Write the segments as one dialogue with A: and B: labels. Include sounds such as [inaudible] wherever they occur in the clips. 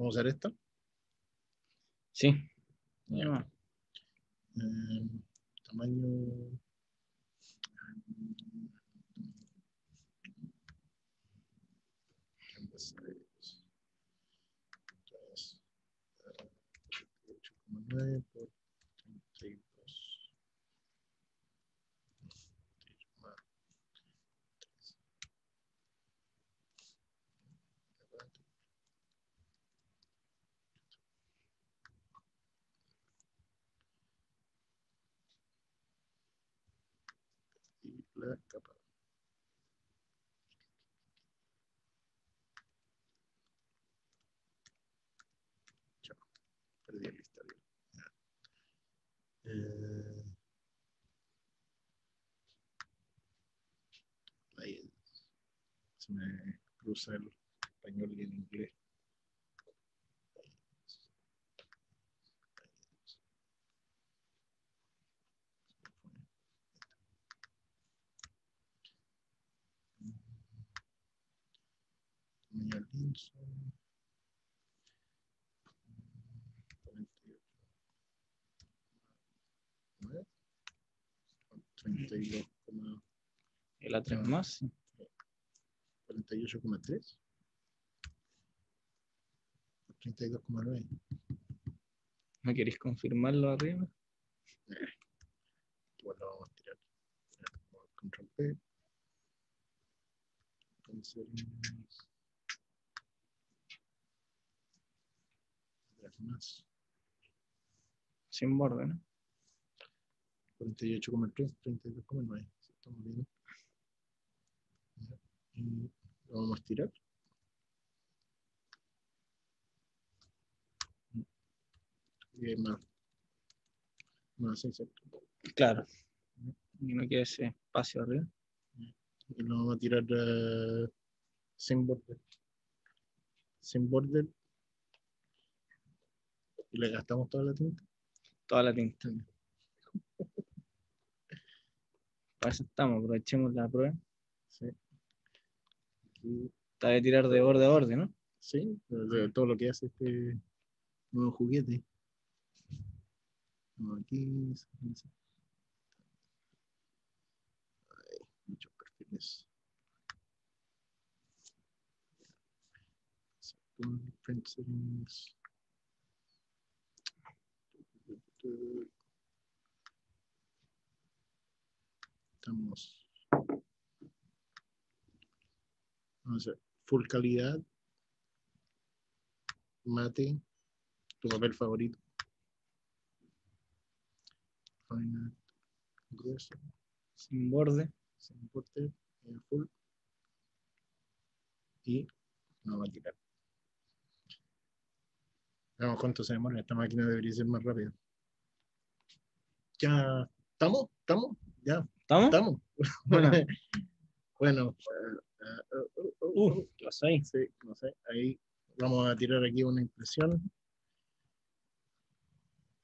A: Vamos a usar esta.
B: Sí. Ah,
A: Eh, tamaño. Canvas size. Entonces, eh, 8,9 por 32. Más tres. Perdí el historial. Eh, ahí se me cruza el español y el inglés. Tamaño lienzo. 48. ¿Nueve? 32, coma-
B: Y la 3 más.
A: 48,3. 32,9.
B: ¿No queréis confirmarlo arriba?
A: Lo vamos a tirar. Control P. Entonces. Tres más.
B: Sin borde, ¿no?
A: 48,3, 32,9. Sí, Estamos bien. Y lo vamos a estirar. Y hay más. Más exacto.
B: Claro. Y no queda ese espacio arriba.
A: Y lo vamos a tirar eh, sin border. Sin border. Y le gastamos toda la tinta.
B: Toda la tinta. Para eso estamos, aprovechemos la prueba.
A: Sí.
B: Está de tirar de borde a borde, ¿no?
A: sí, de todo lo que hace este nuevo juguete. Vamos aquí. Ay, muchos perfiles. Print settings. Estamos. Vamos a ver, full calidad. Mate. Tu papel favorito. Grueso.
B: Sin borde.
A: Sin importe. eh, full. Y no va a tirar. Veamos cuánto se demora. Esta máquina debería ser más rápida. Ya. ¿Estamos? ¿Estamos? Ya.
B: ¿Estamos?
A: ¿Estamos?
B: Bueno. [laughs]
A: bueno. eh, uh, uh, uh,
B: Uh, ¿qué pasa ahí?
A: Sí, no sé. Ahí vamos a tirar aquí una impresión.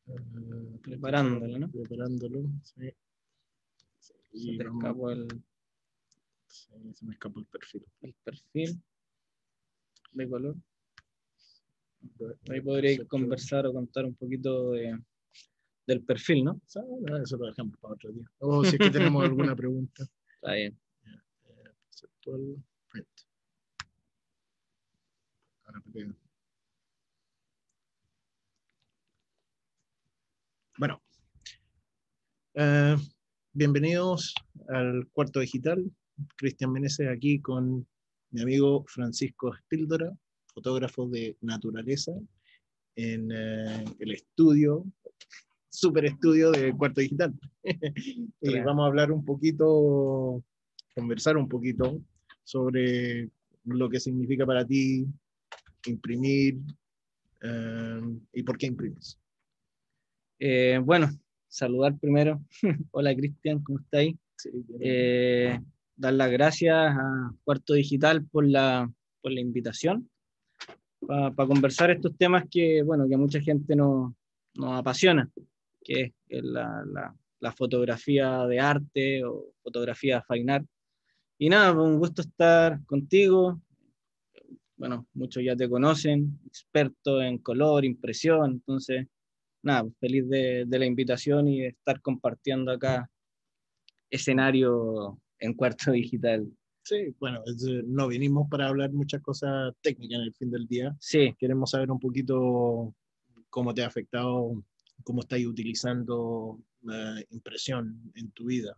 A: Eh,
B: Preparándolo, ¿no?
A: Preparándolo, sí. Sí,
B: Se te
A: vamos-
B: el,
A: sí, se me escapó el perfil.
B: el perfil de color. Ahí podríais conversar o contar un poquito de, del perfil, ¿no?
A: Eso lo dejamos para otro día. [laughs] O si es que tenemos alguna pregunta.
B: Está bien.
A: Eh, Conceptual print. Ahora te. Bueno, eh, bienvenidos al cuarto digital. Cristian Meneses aquí con mi amigo Francisco Espíldora, fotógrafo de naturaleza, en eh, el estudio, super estudio de cuarto digital. [laughs] y
B: Claro.
A: vamos a hablar un poquito, conversar un poquito sobre lo que significa para ti imprimir eh, y por qué imprimes.
B: Eh, bueno, saludar primero. [laughs] Hola Cristian, ¿cómo estáis?
A: Sí,
B: Eh, dar las gracias a Cuarto Digital por la, por la invitación para conversar estos temas que, bueno, que a mucha gente nos, nos apasiona, que es la, la- la fotografía de arte o fotografía fine art. Y nada, un gusto estar contigo, bueno, muchos ya te conocen, experto en color, impresión, entonces, nada, pues, feliz de, de la invitación y de estar compartiendo acá escenario en cuarto [laughs] digital.
A: Sí, bueno, eh, no vinimos para hablar muchas cosas técnicas en el fin del día.
B: Sí.
A: Queremos saber un poquito cómo te ha afectado, cómo estás utilizando la impresión en tu vida.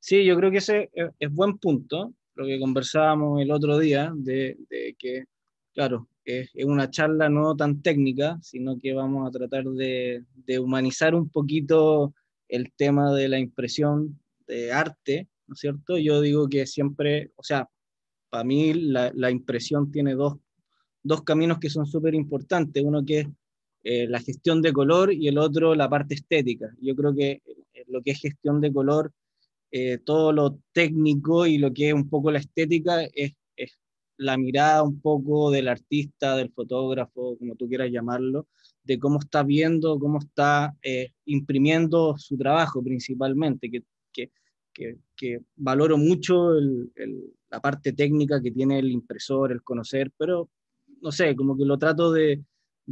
B: Sí, yo creo que ese es, buen punto, lo que conversábamos el otro día, de, que, claro, es, una charla no tan técnica, sino que vamos a tratar de, de humanizar un poquito el tema de la impresión de arte ¿no es cierto? Yo digo que siempre, o sea, para mí la, impresión tiene dos, caminos que son súper importantes, uno que es eh, la gestión de color y el otro la parte estética. Yo creo que eh, lo que es gestión de color, eh, todo lo técnico y lo que es un poco la estética es, es la mirada un poco del artista, del fotógrafo, como tú quieras llamarlo, de cómo está viendo, cómo está imprimiendo su trabajo principalmente, que, que que, valoro mucho la parte técnica que tiene el impresor, el conocer, pero no sé, como que lo trato de,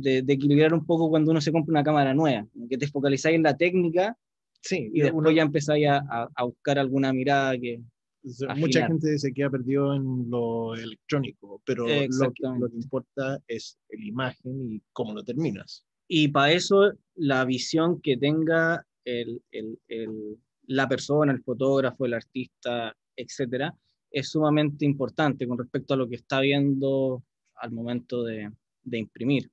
B: equilibrar un poco cuando uno se compra una cámara nueva, que te focalizáis en la técnica
A: sí,
B: y después ya empezáis a, a, buscar alguna mirada que...
A: Mucha gente se queda perdido en lo electrónico, pero lo que, lo que importa es la imagen y cómo lo terminas.
B: Y para eso la visión que tenga el, el, la persona, el fotógrafo, el artista, etcétera, es sumamente importante con respecto a lo que está viendo al momento de, imprimir.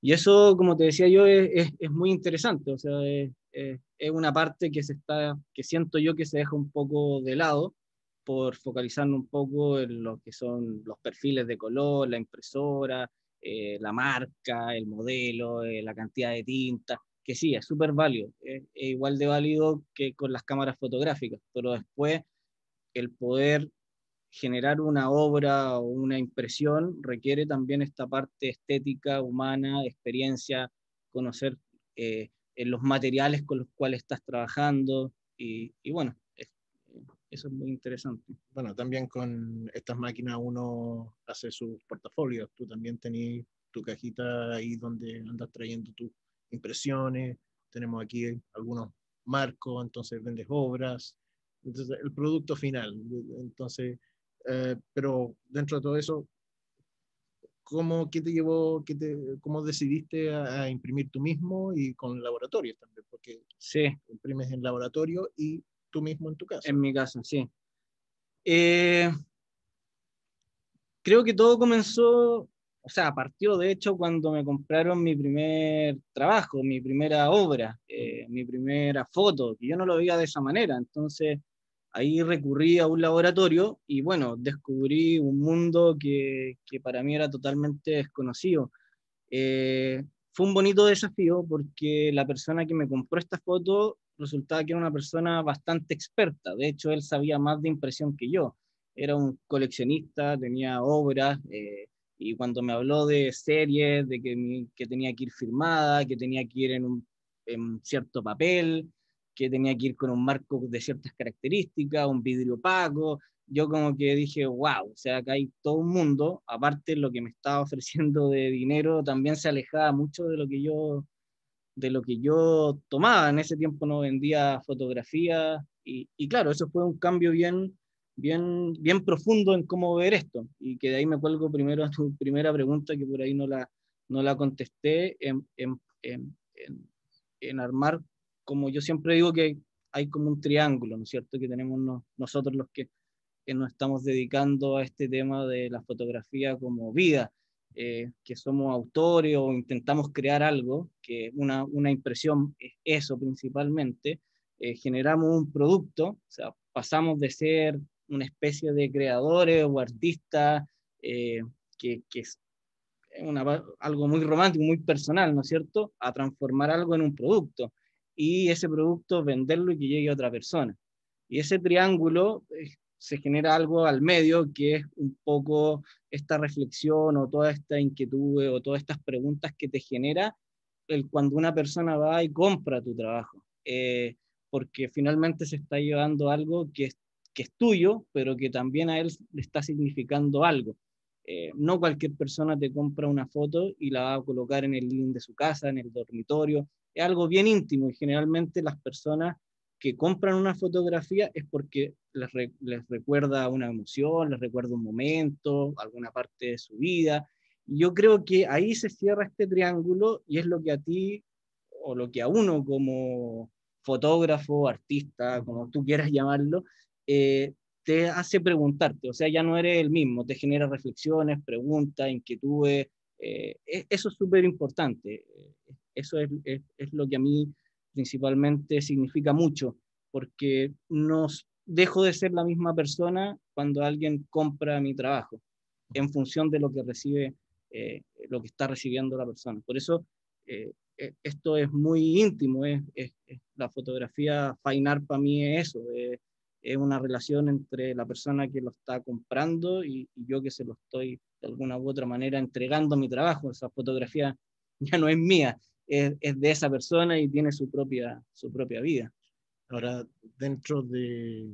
B: Y eso, como te decía yo, es, muy interesante, o sea, es, una parte que, se está, que siento yo que se deja un poco de lado por focalizarnos un poco en lo que son los perfiles de color, la impresora, eh, la marca, el modelo, eh, la cantidad de tinta, que sí, es súper válido, es, igual de válido que con las cámaras fotográficas, pero después el poder generar una obra o una impresión requiere también esta parte estética, humana, experiencia, conocer eh, los materiales con los cuales estás trabajando y, bueno, eso es muy interesante.
A: Bueno, también con estas máquinas uno hace sus portafolios, tú también tenés tu cajita ahí donde andas trayendo tu impresiones, tenemos aquí algunos marcos, entonces vendes obras, entonces el producto final. Entonces, eh, pero dentro de todo eso, ¿cómo, qué te llevó, qué te, cómo decidiste a, imprimir tú mismo y con laboratorios también? Porque
B: sí.
A: imprimes en laboratorio y tú mismo en tu casa.
B: En mi casa, sí. Eh, creo que todo comenzó o sea, partió de hecho cuando me compraron mi primer trabajo, mi primera obra, eh, mi primera foto, que yo no lo veía de esa manera. Entonces ahí recurrí a un laboratorio y bueno, descubrí un mundo que, que para mí era totalmente desconocido. Eh, fue un bonito desafío porque la persona que me compró esta foto resultaba que era una persona bastante experta. De hecho, él sabía más de impresión que yo. Era un coleccionista, tenía obras. Eh, y cuando me habló de series, de que, que tenía que ir firmada, que tenía que ir en un en cierto papel, que tenía que ir con un marco de ciertas características, un vidrio opaco, yo como que dije, wow, o sea, acá hay todo un mundo, aparte lo que me estaba [laughs] ofreciendo de dinero también se alejaba mucho de lo que yo de lo que yo tomaba, en ese tiempo no vendía fotografía y, y claro, eso fue un cambio bien bien, bien profundo en cómo ver esto. Y que de ahí me cuelgo primero a tu [laughs] primera pregunta, que por ahí no la, no la contesté, en, en, en, en armar, como yo siempre digo que hay como un triángulo, ¿no es cierto? Que tenemos nosotros los que, que, nos estamos dedicando a este tema de la fotografía como vida, eh, que somos autores o intentamos crear algo, que una, una impresión es eso principalmente, eh, generamos un producto, o sea, pasamos de ser una especie de creadores o artistas eh, que, que, es algo muy romántico, muy personal, ¿no es cierto?, a transformar algo en un producto y ese producto venderlo y que llegue a otra persona. Y ese triángulo eh, se genera algo al medio que es un poco esta reflexión o toda esta inquietud o todas estas preguntas que te genera el, cuando una persona va y compra tu trabajo. Eh, porque finalmente se está llevando algo que es que es tuyo, pero que también a él le está significando algo. eh, no cualquier persona te compra una foto y la va a colocar en el living de su casa, en el dormitorio. Es algo bien íntimo y generalmente las personas que compran una fotografía es porque les, les recuerda una emoción, les recuerda un momento, alguna parte de su vida. Y yo creo que ahí se cierra este triángulo y es lo que a ti o lo que a uno como fotógrafo, artista, como tú quieras llamarlo, eh, te hace preguntarte, o sea, ya no eres el mismo, te genera reflexiones, preguntas, inquietudes, eh, e, eso es súper importante, eso es, es, lo que a mí principalmente significa mucho, porque nos dejo de ser la misma persona cuando alguien compra mi trabajo, en función de lo que recibe, eh, lo que está recibiendo la persona. Por eso eh, esto es muy íntimo, es, la fotografía fine para mí es eso, es una relación entre la persona que lo está comprando y, yo que se lo estoy de alguna u otra manera entregando mi trabajo. Esa fotografía [laughs] ya no es mía, es, es de esa persona y tiene su propia, su propia vida.
A: Ahora, dentro de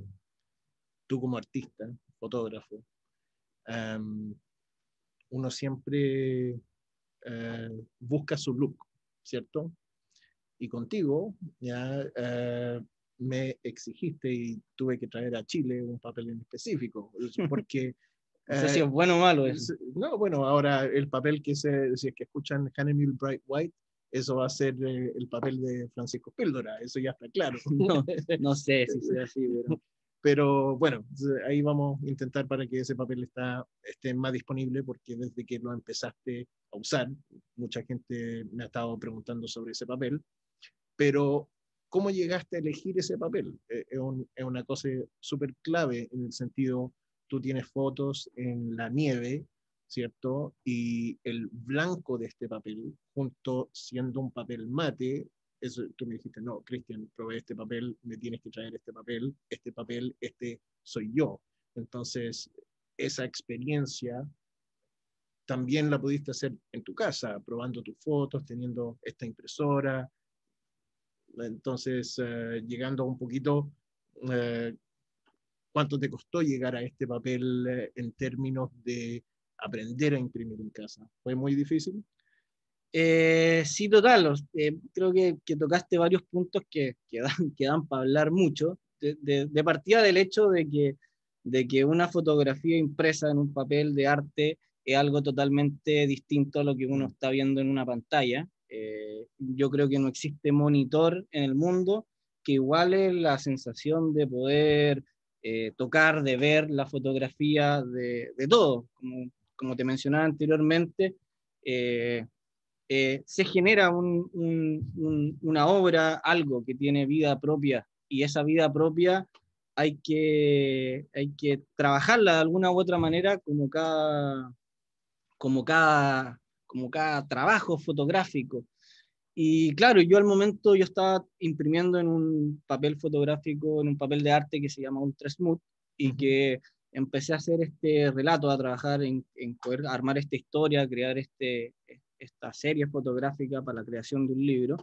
A: tú como artista, fotógrafo, em, uno siempre eh, busca su look, ¿cierto? Y contigo, ya eh, me exigiste y tuve que traer a Chile un papel en específico, [laughs] porque...
B: no sé si es bueno o malo eso.
A: No, bueno, ahora el papel que se, si es que escuchan Hannibal Bright White, eso va a ser eh, el papel de Francisco Píldora, eso ya está claro. [laughs]
B: No, [laughs] no sé si sea así, pero...
A: Pero bueno, ahí vamos a intentar para que ese papel está, esté más disponible, porque desde que lo empezaste a usar, mucha gente me ha estado preguntando sobre ese papel, pero ¿Cómo llegaste a elegir ese papel? Eh, es, una cosa súper clave en el sentido, tú tienes fotos en la nieve, ¿cierto? Y el blanco de este papel, junto siendo un papel mate, eso, tú me dijiste, no, Cristian, probé este papel, me tienes que traer este papel, este papel, este soy yo. Entonces, esa experiencia también la pudiste hacer en tu casa, probando tus fotos, teniendo esta impresora, entonces, eh, llegando un poquito, eh, ¿cuánto te costó llegar a este papel eh, en términos de aprender a imprimir en casa? ¿Fue muy difícil?
B: sí, total. creo que, que, tocaste varios puntos que, que, dan, que dan para hablar mucho. De, de, de, partida del hecho de que, de que una fotografía impresa en un papel de arte es algo totalmente distinto a lo que uno está viendo en una pantalla. Eh, yo creo que no existe monitor en el mundo que iguale la sensación de poder eh, tocar, de ver la fotografía de, de todo. Como, como, te mencionaba anteriormente, eh, se genera un, un, una obra, algo que tiene vida propia, y esa vida propia hay que, hay que trabajarla de alguna u otra manera como cada, como cada como cada trabajo fotográfico. Y claro, yo al momento yo estaba imprimiendo en un papel fotográfico, en un papel de arte que se llama Ultra Smooth y que empecé a hacer este relato, a trabajar en, en, poder armar esta historia, crear este, esta serie fotográfica para la creación de un libro.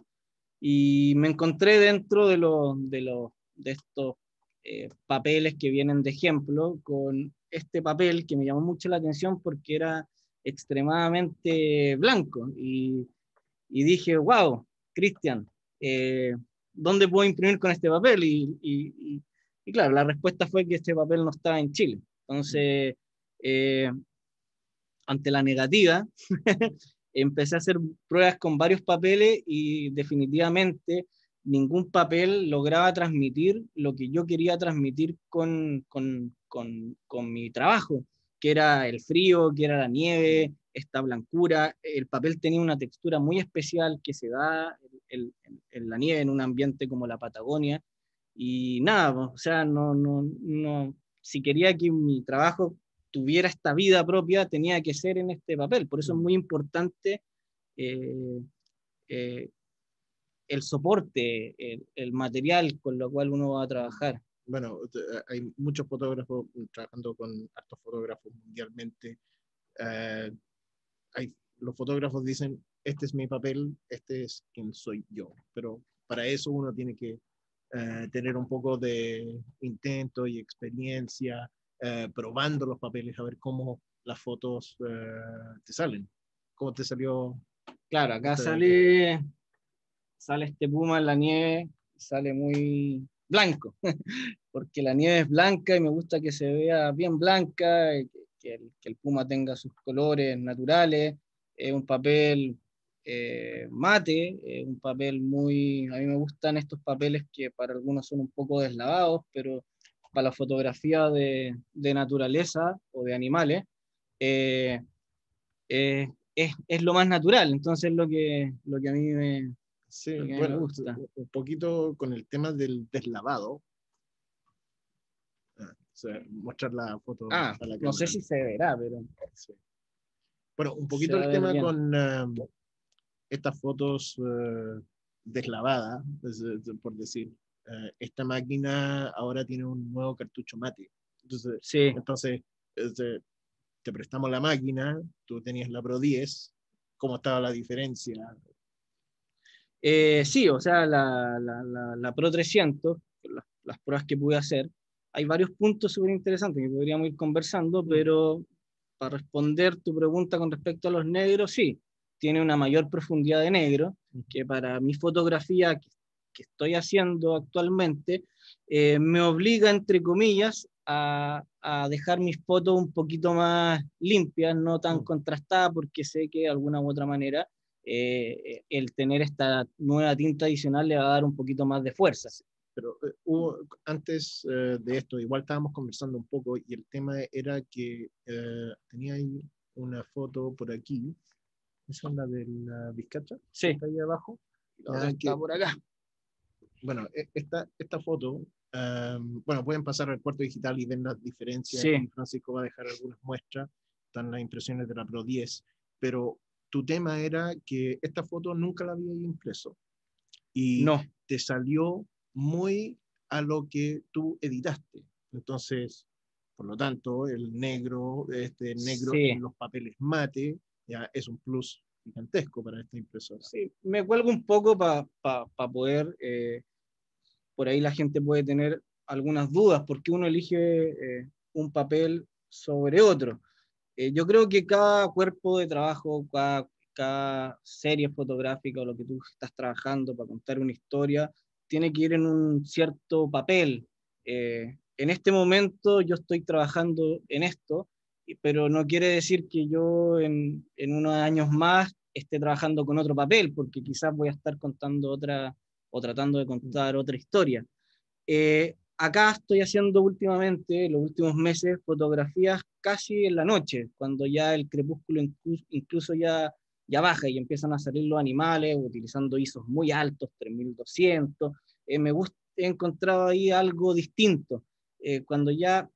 B: Y me encontré dentro de, lo, de, lo, de estos eh, papeles que vienen de ejemplo con este papel que me llamó mucho la atención porque era extremadamente blanco. Y, y dije, wow, Cristian, eh, ¿dónde puedo imprimir con este papel? Y, y, y, claro, la respuesta fue que este papel no estaba en Chile. Entonces, eh, ante la negativa, [laughs] empecé a hacer pruebas con varios papeles y definitivamente ningún papel lograba transmitir lo que yo quería transmitir con, con, con, con mi trabajo que era el frío, que era la nieve, esta blancura. El papel tenía una textura muy especial que se da en la nieve en un ambiente como la Patagonia. Y nada, o sea, no, no, no, si quería que mi trabajo tuviera esta vida propia, tenía que ser en este papel. Por eso es muy importante eh, eh, el soporte, el, el, material con lo cual uno va a trabajar
A: bueno, eh, hay muchos fotógrafos trabajando con hartos fotógrafos mundialmente. Eh, hay, los fotógrafos dicen, este es mi papel, este es quien soy yo. Pero para eso uno tiene que eh, tener un poco de intento y experiencia, probando los papeles, a ver cómo las fotos te salen. ¿Cómo te salió?
B: Claro, acá sale, sale este puma en la nieve, sale muy blanco, [laughs] porque la nieve es blanca y me gusta que se vea bien blanca, que el, que el puma tenga sus colores naturales, es un papel eh, mate, un papel muy, a mí me gustan estos papeles que para algunos son un poco deslavados, pero para la fotografía de, de naturaleza o de animales, eh, eh, es, es, lo más natural, entonces lo que, lo que a mí me,
A: Sí, bueno, un poquito con el tema del deslavado. Ah, mostrar la foto.
B: Ah, no sé si se verá, pero.
A: Bueno, un poquito el tema con um, estas fotos uh, deslavadas, por decir. Uh, esta máquina ahora tiene un nuevo cartucho mate. Entonces,
B: sí.
A: entonces este, te prestamos la máquina, tú tenías la Pro 10, ¿cómo estaba la diferencia?
B: Eh, sí, o sea, la, la, Pro 300, las, pruebas que pude hacer, hay varios puntos súper interesantes que podríamos ir conversando, mm. pero para responder tu pregunta con respecto a los negros, sí, tiene una mayor profundidad de negro, que para mi fotografía que, estoy haciendo actualmente, eh, me obliga, entre comillas, a, a, dejar mis fotos un poquito más limpias, no tan contrastadas, porque sé que de alguna u otra manera eh, el tener esta nueva tinta adicional le va a dar un poquito más de fuerza.
A: Pero eh, hubo, antes eh, de esto, igual estábamos conversando un poco y el tema era que tenía ahí una foto por aquí, ¿esa es la de la Vizcacha?
B: Sí.
A: Está ahí abajo.
B: está por acá.
A: Bueno, e, esta, esta foto, bueno, pueden pasar al cuarto digital y ven las diferencias.
B: Sí.
A: Francisco va a dejar algunas muestras, están las impresiones de la Pro 10, pero tu tema era que esta foto nunca la había impreso y
B: no.
A: te salió muy a lo que tú editaste. Entonces, por lo tanto, el negro, este negro en los papeles mate, ya es un plus gigantesco para esta impresora.
B: Sí, me cuelgo un poco para poder, eh, por ahí la gente puede tener algunas dudas, porque uno elige eh, un papel sobre otro. Eh, yo creo que cada cuerpo de trabajo, cada, cada, serie fotográfica o lo que tú estás trabajando para contar una historia, tiene que ir en un cierto papel. En este momento yo estoy trabajando en esto, pero no quiere decir que yo en, en unos años más esté trabajando con otro papel, porque quizás voy a estar contando otra o tratando de contar otra historia. Eh, acá estoy haciendo últimamente, los últimos meses, fotografías casi en la noche, cuando ya el crepúsculo incluso ya, ya baja y empiezan a salir los animales, utilizando ISOs muy altos, 3200. Eh, me gusta, he encontrado ahí algo distinto, eh, cuando ya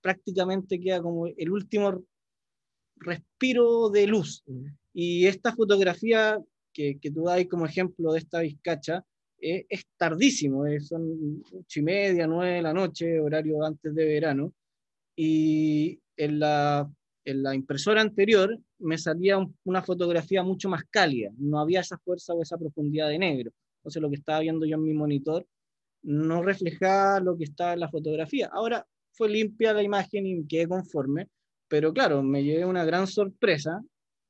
B: prácticamente queda como el último respiro de luz. Y esta fotografía que, que tú das como ejemplo de esta vizcacha, eh, es tardísimo, eh, son ocho y media, nueve de la noche, horario antes de verano, y en la, en la impresora anterior me salía una fotografía mucho más cálida, no había esa fuerza o esa profundidad de negro. Entonces lo que estaba viendo yo en mi monitor no reflejaba lo que estaba en la fotografía. Ahora fue limpia la imagen y quedé conforme, pero claro, me llevé una gran sorpresa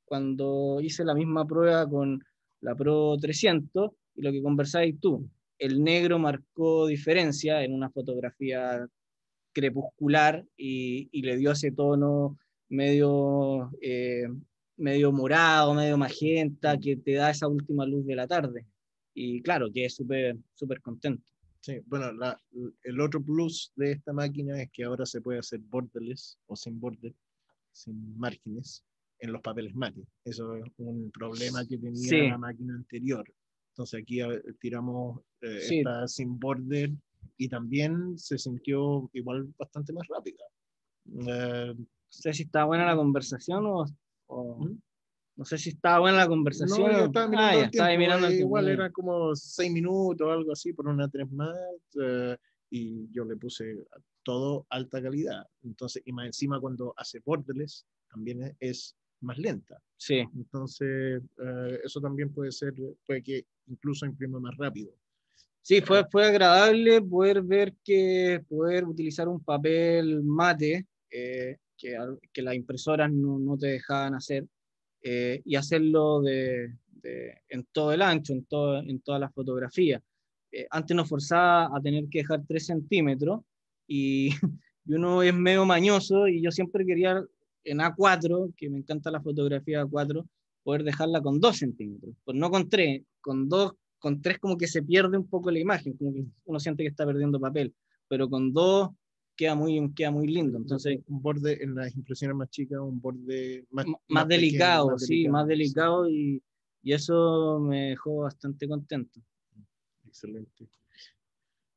B: cuando hice la misma prueba con la Pro 300 y lo que conversáis tú, el negro marcó diferencia en una fotografía crepuscular y, y le dio ese tono medio, eh, medio morado, medio magenta, que te da esa última luz de la tarde. Y claro, que es súper súper contento.
A: Sí, bueno, la, el otro plus de esta máquina es que ahora se puede hacer borderless o sin border, sin márgenes en los papeles mate. Eso es un problema que tenía la máquina anterior. Entonces aquí tiramos eh, esta sin border y también se sintió igual bastante más rápida.
B: Eh, no sé si estaba buena la conversación o, ¿Mm? No sé si estaba buena la conversación.
A: No, yo estaba mirando, el tiempo, mirando igual era como seis minutos o algo así por una tres más eh, y yo le puse todo alta calidad. Entonces, y más encima cuando hace borderless también es más lenta.
B: Sí.
A: Entonces, eh, eso también puede ser, puede que incluso imprima más rápido.
B: Sí, fue, fue agradable poder ver que poder utilizar un papel mate eh, que, que las impresoras no, no, te dejaban hacer, eh, y hacerlo de, de, en todo el ancho, en, todo, en toda la fotografía. Eh, antes nos forzaba a tener que dejar 3 centímetros y, [laughs] y, uno es medio mañoso y yo siempre quería en A4, que me encanta la fotografía A4, poder dejarla con 2 centímetros, pues no con 3, con 2, con 3 como que se pierde un poco la imagen, como que uno siente que está perdiendo papel, pero con 2 queda muy, queda muy lindo. Entonces,
A: un borde en las impresiones más chicas, un borde
B: más, más, más delicado, pequeño, más sí, delicado, más delicado sí. Y, y, eso me dejó bastante contento.
A: Excelente.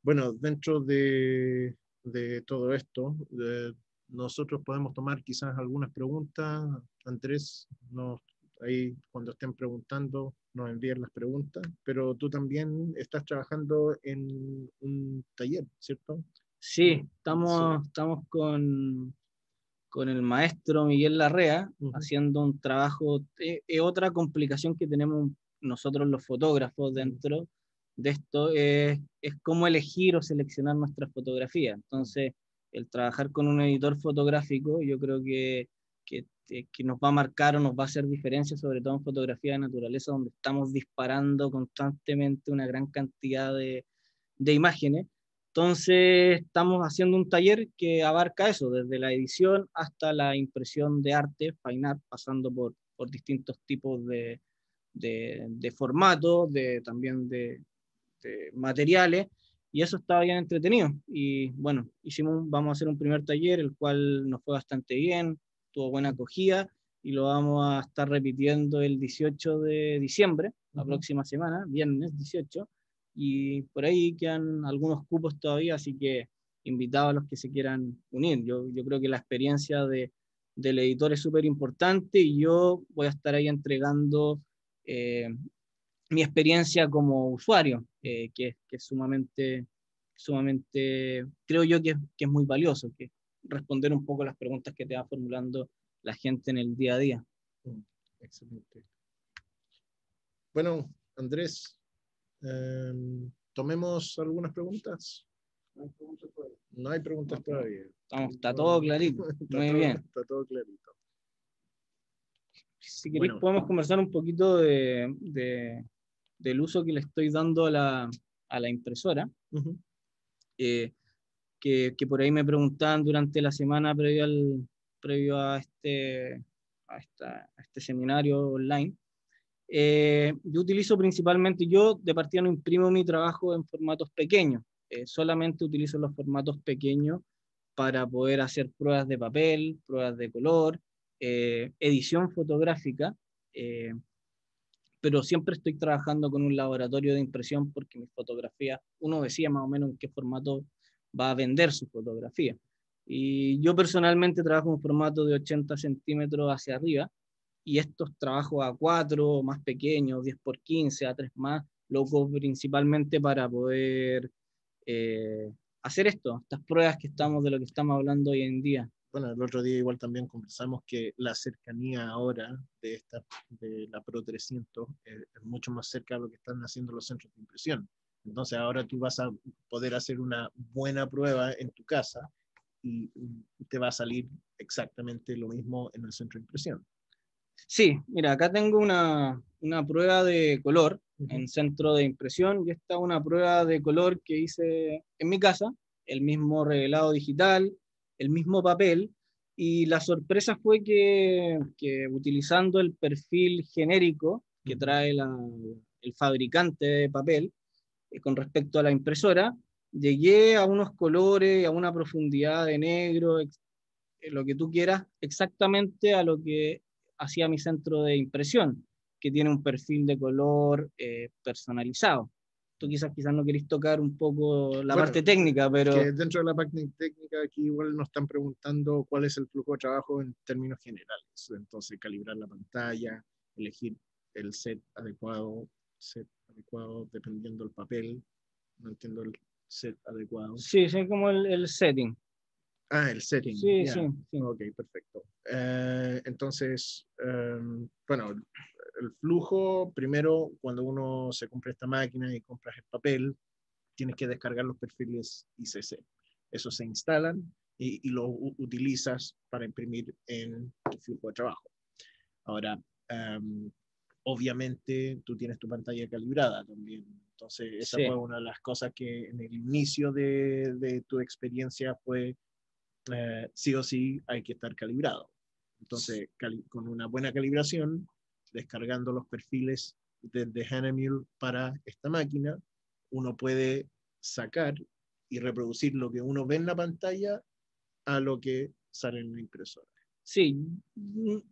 A: Bueno, dentro de, de todo esto, de, nosotros podemos tomar quizás algunas preguntas. Andrés, nos, ahí cuando estén preguntando, nos envíen las preguntas, pero tú también estás trabajando en un taller, ¿cierto?
B: Sí, estamos, sí. estamos con, con el maestro Miguel Larrea uh -huh. haciendo un trabajo, es eh, otra complicación que tenemos nosotros los fotógrafos dentro de esto, es, es cómo elegir o seleccionar nuestras fotografías. Entonces, el trabajar con un editor fotográfico, yo creo que, que, que, nos va a marcar o nos va a hacer diferencia, sobre todo en fotografía de naturaleza, donde estamos disparando constantemente una gran cantidad de, de imágenes. Entonces, estamos haciendo un taller que abarca eso, desde la edición hasta la impresión de arte, fine art, pasando por, por distintos tipos de, de, de formatos, de, también de, de, materiales, y eso estaba bien entretenido. Y bueno, hicimos, vamos a hacer un primer taller, el cual nos fue bastante bien, tuvo buena acogida, y lo vamos a estar repitiendo el 18 de diciembre, la uh -huh. próxima semana, viernes 18 y por ahí quedan algunos cupos todavía, así que invitado a los que se quieran unir. Yo, yo creo que la experiencia de, del editor es súper importante y yo voy a estar ahí entregando eh, mi experiencia como usuario, eh, que, que, es sumamente, sumamente, creo yo que, que es muy valioso, que responder un poco las preguntas que te va formulando la gente en el día a día.
A: Mm, excelente. Bueno, Andrés, Um, tomemos algunas preguntas.
B: No hay preguntas
A: todavía. No hay preguntas no, todavía.
B: Estamos, está todo clarito. [laughs]
A: está
B: Muy
A: todo,
B: bien.
A: Está todo clarito.
B: Si queréis, bueno. podemos conversar un poquito de, de, del uso que le estoy dando a la, a la impresora. Uh -huh. eh, que, que, por ahí me preguntaban durante la semana previo, al, previo a, este, a, esta, a este seminario online eh, yo utilizo principalmente, yo de partida no imprimo mi trabajo en formatos pequeños, eh, solamente utilizo los formatos pequeños para poder hacer pruebas de papel, pruebas de color, eh, edición fotográfica, eh, pero siempre estoy trabajando con un laboratorio de impresión porque mi fotografía, uno decía más o menos en qué formato va a vender su fotografía. Y yo personalmente trabajo en un formato de 80 centímetros hacia arriba, y estos trabajos A4 más pequeños, 10 por 15, A3 más, loco principalmente para poder eh, hacer esto, estas pruebas que estamos de lo que estamos hablando hoy en día.
A: Bueno, el otro día igual también conversamos que la cercanía ahora de, esta, de la Pro 300 es, es mucho más cerca de lo que están haciendo los centros de impresión. Entonces ahora tú vas a poder hacer una buena prueba en tu casa y te va a salir exactamente lo mismo en el centro de impresión.
B: Sí, mira, acá tengo una, una prueba de color uh -huh. en centro de impresión y esta es una prueba de color que hice en mi casa, el mismo revelado digital, el mismo papel y la sorpresa fue que, que utilizando el perfil genérico que trae la, el fabricante de papel eh, con respecto a la impresora, llegué a unos colores, a una profundidad de negro, eh, lo que tú quieras, exactamente a lo que hacia mi centro de impresión, que tiene un perfil de color eh, personalizado. Tú quizás, quizás no querés tocar un poco la bueno, parte técnica, pero...
A: Que dentro de la parte técnica aquí igual nos están preguntando cuál es el flujo de trabajo en términos generales. Entonces, calibrar la pantalla, elegir el set adecuado, set adecuado dependiendo del papel. No entiendo el set adecuado.
B: Sí, sí, como el, el setting.
A: Ah, el setting.
B: Sí, yeah. sí, sí,
A: Ok, perfecto. Uh, entonces, um, bueno, el flujo, primero, cuando uno se compra esta máquina y compras el papel, tienes que descargar los perfiles ICC. Esos se instalan y, lo utilizas para imprimir en tu flujo de trabajo. Ahora, em, obviamente tú tienes tu pantalla calibrada también. Entonces, esa fue una de las cosas que en el inicio de, de tu experiencia fue, eh, sí o sí, hay que estar calibrado. Entonces, con una buena calibración, descargando los perfiles desde Hanemule para esta máquina, uno puede sacar y reproducir lo que uno ve en la pantalla a lo que sale en la impresora.
B: Sí,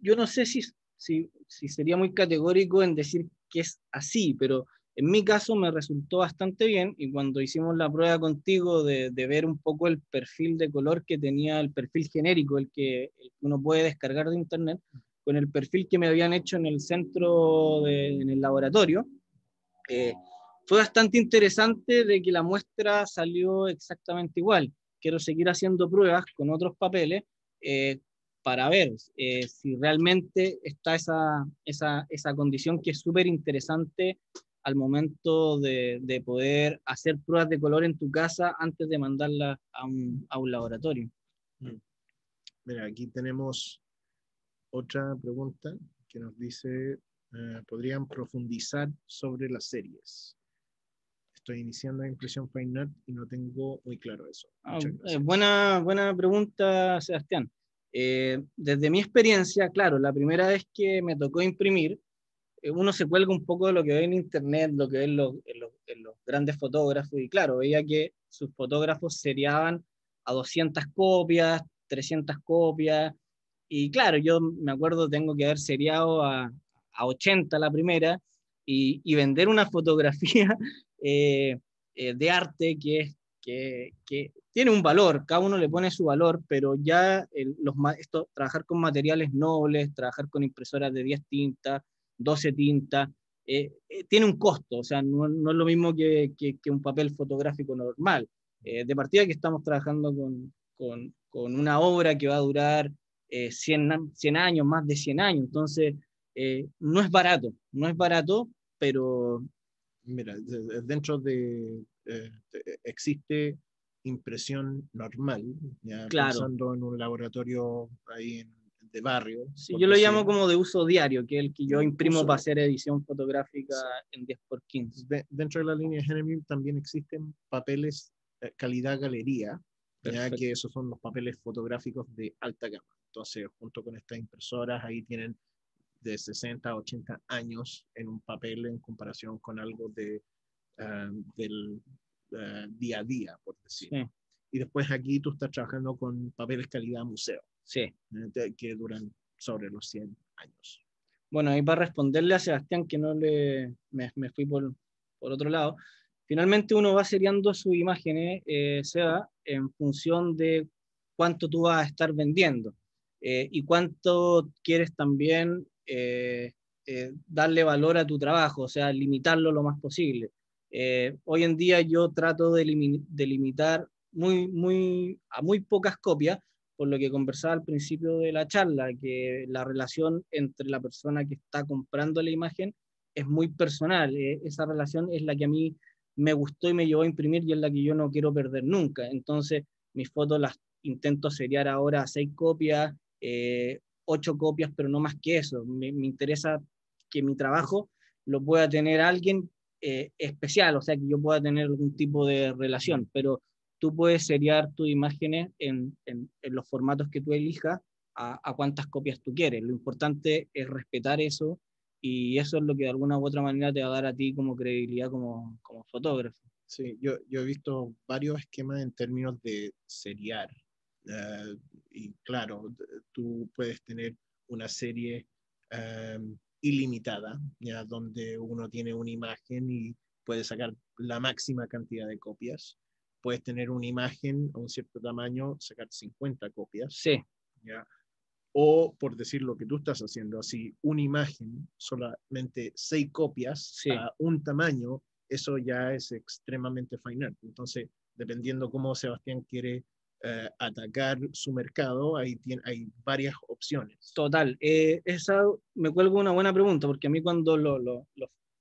B: yo no sé si, si, si sería muy categórico en decir que es así, pero en mi caso me resultó bastante bien y cuando hicimos la prueba contigo de, de, ver un poco el perfil de color que tenía el perfil genérico, el que, uno puede descargar de internet, con el perfil que me habían hecho en el centro, de, en el laboratorio, eh, fue bastante interesante de que la muestra salió exactamente igual. Quiero seguir haciendo pruebas con otros papeles eh, para ver eh, si realmente está esa, esa, esa condición que es súper interesante al momento de, de, poder hacer pruebas de color en tu casa antes de mandarla a un, a un laboratorio. Mm.
A: Mira, aquí tenemos otra pregunta que nos dice, eh, ¿podrían profundizar sobre las series? Estoy iniciando la impresión Fine Art y no tengo muy claro eso.
B: Ah, eh, buena, buena pregunta, Sebastián. Eh, desde mi experiencia, claro, la primera vez que me tocó imprimir, uno se cuelga un poco de lo que ve en internet, lo que ve en los, grandes fotógrafos, y claro, veía que sus fotógrafos seriaban a 200 copias, 300 copias, y claro, yo me acuerdo, tengo que haber seriado a, a 80 la primera, y, y vender una fotografía [laughs] eh, eh, de arte que, que, que, tiene un valor, cada uno le pone su valor, pero ya los, esto, trabajar con materiales nobles, trabajar con impresoras de 10 tintas, 12 tintas, eh, eh, tiene un costo, o sea, no, no es lo mismo que, que, un papel fotográfico normal. Eh, de partida que estamos trabajando con, con, con, una obra que va a durar 100, 100, años, más de 100 años, entonces no es barato, no es barato, pero...
A: Mira, dentro de, existe impresión normal, ya
B: claro.
A: pensando en un laboratorio ahí en de barrio.
B: Sí, yo lo llamo como de uso diario, que es el que yo imprimo para hacer edición fotográfica en 10x15.
A: dentro de la línea Genemil también existen papeles eh, calidad galería, ya que esos son los papeles fotográficos de alta gama. Entonces, junto con estas impresoras, ahí tienen de 60 a 80 años en un papel en comparación con algo de, ah, del ah, día a día, por decir. Y después aquí tú estás trabajando con papeles calidad museo.
B: Sí.
A: Eh, que duran sobre los 100 años.
B: Bueno, y para responderle a Sebastián, que no le, me, me fui por, por, otro lado, finalmente uno va seriando sus imágenes, eh, Seba, en función de cuánto tú vas a estar vendiendo eh, y cuánto quieres también eh, darle valor a tu trabajo, o sea, limitarlo lo más posible. hoy en día yo trato de, de limitar muy, muy, a muy pocas copias, por lo que conversaba al principio de la charla, que la relación entre la persona que está comprando la imagen es muy personal. Eh, esa relación es la que a mí me gustó y me llevó a imprimir y es la que yo no quiero perder nunca. Entonces, mis fotos las intento seriar ahora a seis copias, eh, ocho copias, pero no más que eso. Me, interesa que mi trabajo lo pueda tener alguien eh, especial, o sea, que yo pueda tener algún tipo de relación, pero tú puedes seriar tus imágenes en, en, los formatos que tú elijas a, a, cuántas copias tú quieres. Lo importante es respetar eso y eso es lo que de alguna u otra manera te va a dar a ti como credibilidad como, como fotógrafo.
A: Sí, yo, yo, he visto varios esquemas en términos de seriar. Uh, y claro, tú puedes tener una serie um, ilimitada, ya donde uno tiene una imagen y puede sacar la máxima cantidad de copias puedes tener una imagen a un cierto tamaño, sacar 50 copias.
B: Sí.
A: ¿ya? O, por decir lo que tú estás haciendo, así, una imagen, solamente seis copias a un tamaño, eso ya es extremadamente final. Entonces, dependiendo cómo Sebastián quiere eh, atacar su mercado, ahí tiene, hay varias opciones.
B: Total. Eh, esa me cuelgo una buena pregunta, porque a mí cuando los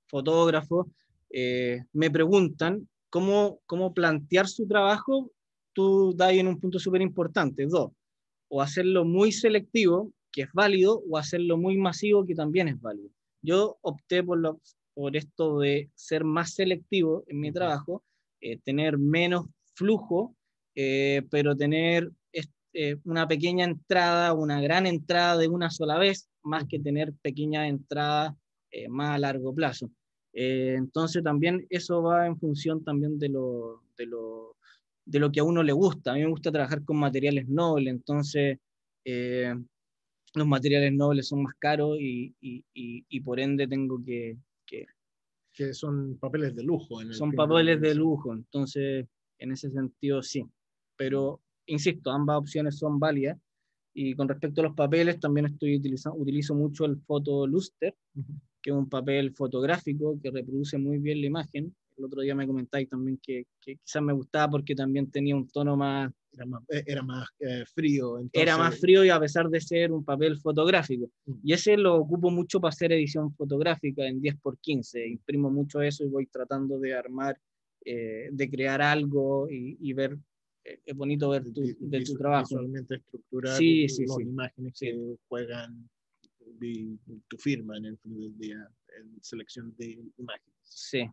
B: fotógrafos eh, me preguntan, cómo, cómo plantear su trabajo, tú das en un punto súper importante. Dos, o hacerlo muy selectivo, que es válido, o hacerlo muy masivo, que también es válido. Yo opté por, lo, por esto de ser más selectivo en mi trabajo, eh, tener menos flujo, eh, pero tener eh, una pequeña entrada, una gran entrada de una sola vez, más que tener pequeñas entradas más a largo plazo. Entonces también eso va en función también de lo, de, lo, de lo que a uno le gusta. A mí me gusta trabajar con materiales nobles, entonces los materiales nobles son más caros y, y, y, por ende tengo que, que,
A: que... son papeles de lujo.
B: son papeles de lujo, entonces en ese sentido sí. Pero, insisto, ambas opciones son válidas. Y con respecto a los papeles, también estoy utilizando, utilizo mucho el Photoluster, que es un papel fotográfico que reproduce muy bien la imagen. El otro día me comentáis también que, que quizás me gustaba porque también tenía un tono más
A: era más, eh, era más eh, frío.
B: Era más frío y a pesar de ser un papel fotográfico. Mm. Y ese lo ocupo mucho para hacer edición fotográfica en 10x15. Imprimo mucho eso y voy tratando de armar, eh, de crear algo y, ver. es bonito ver tu, de tu trabajo.
A: Visualmente estructurar sí, sí, sí. imágenes que juegan tu firma en el día en selección de imágenes.
B: Sí.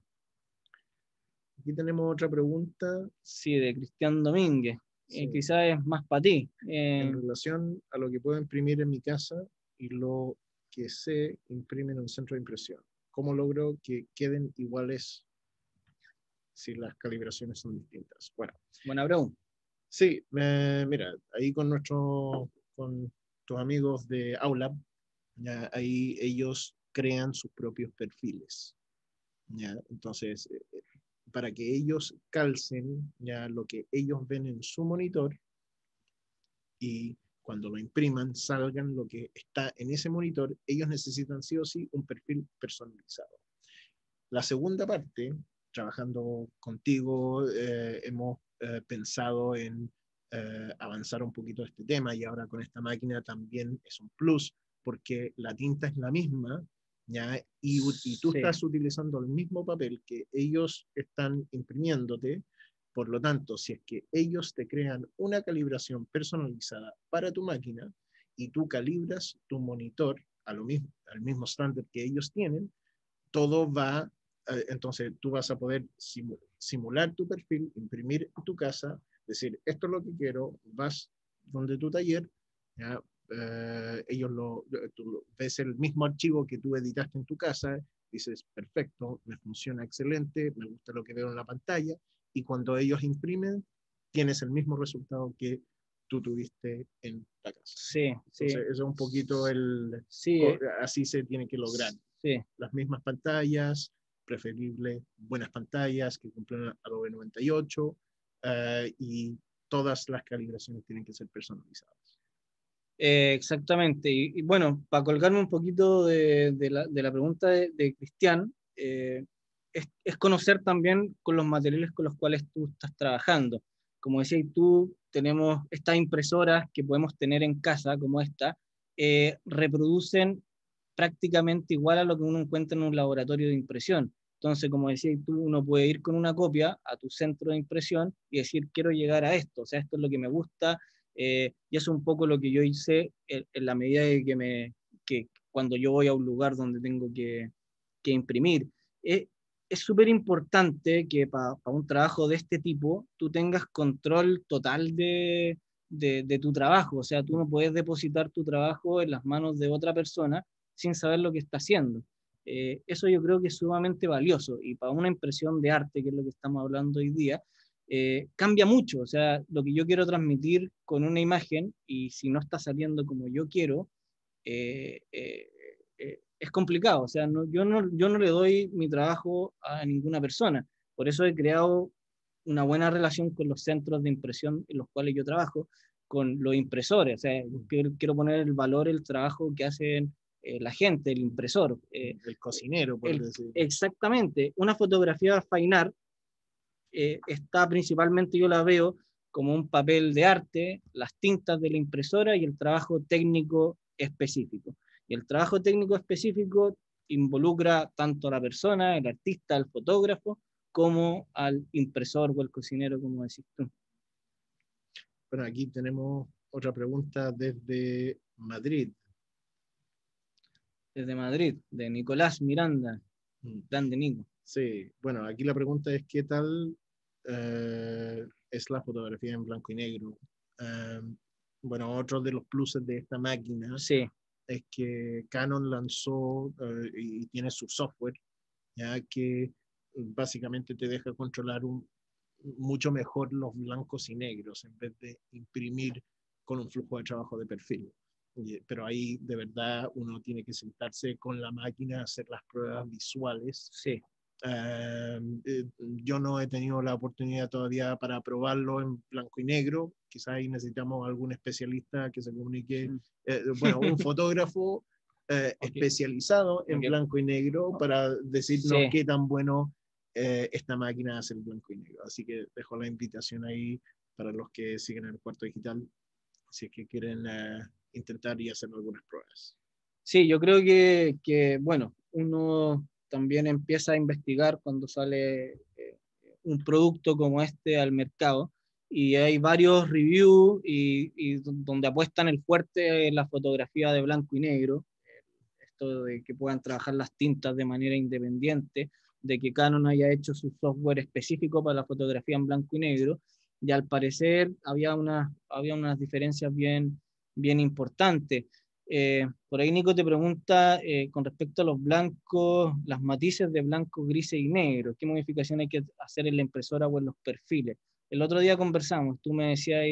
A: Aquí tenemos otra pregunta.
B: Sí, de Cristian Domínguez. Eh, quizás es más para ti.
A: en eh, relación a lo que puedo imprimir en mi casa y lo que se imprime en un centro de impresión. ¿Cómo logro que queden iguales si las calibraciones son distintas? Bueno.
B: Buena pregunta.
A: Sí, mira, ahí con nuestros, con tus amigos de Aula, ya, ahí ellos crean sus propios perfiles. ¿ya? Entonces, eh, para que ellos calcen ya lo que ellos ven en su monitor y cuando lo impriman salgan lo que está en ese monitor, ellos necesitan sí o sí un perfil personalizado. La segunda parte, trabajando contigo, eh, hemos eh, pensado en eh, avanzar un poquito este tema y ahora con esta máquina también es un plus porque la tinta es la misma, ¿ya? Y, tú estás utilizando el mismo papel que ellos están imprimiéndote, por lo tanto, si es que ellos te crean una calibración personalizada para tu máquina y tú calibras tu monitor a lo mismo, al mismo estándar que ellos tienen, todo va, eh, entonces tú vas a poder simular tu perfil, imprimir en tu casa, decir, esto es lo que quiero, vas donde tu taller, ¿ya? Eh, ellos lo, tú ves el mismo archivo que tú editaste en tu casa, dices, perfecto, me funciona excelente, me gusta lo que veo en la pantalla, y cuando ellos imprimen, tienes el mismo resultado que tú tuviste en la casa.
B: Sí, sí.
A: Eso es un poquito el...
B: Sí.
A: Así se tiene que lograr.
B: Sí.
A: Las mismas pantallas, preferible buenas pantallas que cumplen Adobe 98 uh, y todas las calibraciones tienen que ser personalizadas.
B: Eh, exactamente. Y, bueno, para colgarme un poquito de, la, de la, pregunta de, Cristian, eh, es, conocer también con los materiales con los cuales tú estás trabajando. Como decías tú, tenemos estas impresoras que podemos tener en casa, como esta, eh, reproducen prácticamente igual a lo que uno encuentra en un laboratorio de impresión. Entonces, como decías tú, uno puede ir con una copia a tu centro de impresión y decir, quiero llegar a esto, o sea, esto es lo que me gusta, eh, y es un poco lo que yo hice en, la medida de que, me, que cuando yo voy a un lugar donde tengo que, que imprimir. Eh, es súper importante que para un trabajo de este tipo tú tengas control total de, de, tu trabajo. O sea, tú no puedes depositar tu trabajo en las manos de otra persona sin saber lo que está haciendo. Eh, eso yo creo que es sumamente valioso y para una impresión de arte, que es lo que estamos hablando hoy día, eh, cambia mucho. O sea, lo que yo quiero transmitir con una imagen y si no está saliendo como yo quiero, eh, eh, es complicado. O sea, yo, no, yo no le doy mi trabajo a ninguna persona. Por eso he creado una buena relación con los centros de impresión en los cuales yo trabajo, con los impresores. O sea, quiero, poner el valor, el trabajo que hacen la gente, el impresor.
A: el cocinero, por decir.
B: Exactamente. Una fotografía Fainar eh, está principalmente, yo la veo como un papel de arte, las tintas de la impresora y el trabajo técnico específico. Y el trabajo técnico específico involucra tanto a la persona, el artista, el fotógrafo, como al impresor o el cocinero, como decís tú.
A: Bueno, aquí tenemos otra pregunta desde Madrid.
B: Desde Madrid, de Nicolás Miranda,
A: Mm.
B: grande Nico.
A: Sí, bueno, aquí la pregunta es qué tal eh, es la fotografía en blanco y negro. Eh, bueno, otro de los pluses de esta máquina
B: Sí,
A: es que Canon lanzó eh, y tiene su software, ya que básicamente te deja controlar un, mucho mejor los blancos y negros en vez de imprimir con un flujo de trabajo de perfil. Pero ahí de verdad uno tiene que sentarse con la máquina a hacer las pruebas visuales.
B: sí.
A: Eh, eh, yo no he tenido la oportunidad todavía para probarlo en blanco y negro. Quizás ahí necesitamos algún especialista que se comunique
B: Mm.
A: eh, bueno, un [laughs] fotógrafo eh,
B: Ok.
A: especializado en
B: Ok.
A: blanco y negro para decirnos
B: Sí.
A: qué tan bueno eh, esta máquina hace el blanco y negro. Así que dejo la invitación ahí para los que siguen el cuarto digital, si es que quieren eh, intentar y hacer algunas pruebas.
B: Sí, yo creo que, que, bueno, uno también empieza a investigar cuando sale eh, un producto como este al mercado y hay varios reviews y, y do- donde apuestan el fuerte en la fotografía de blanco y negro, esto de que puedan trabajar las tintas de manera independiente, de que Canon haya hecho su software específico para la fotografía en blanco y negro, y al parecer había, una, había unas diferencias bien, bien importantes. Eh, por ahí Nico te pregunta eh, con respecto a los blancos, las matices de blanco, grises y negro, ¿qué modificación hay que hacer en la impresora o en los perfiles? El otro día conversamos, tú me decías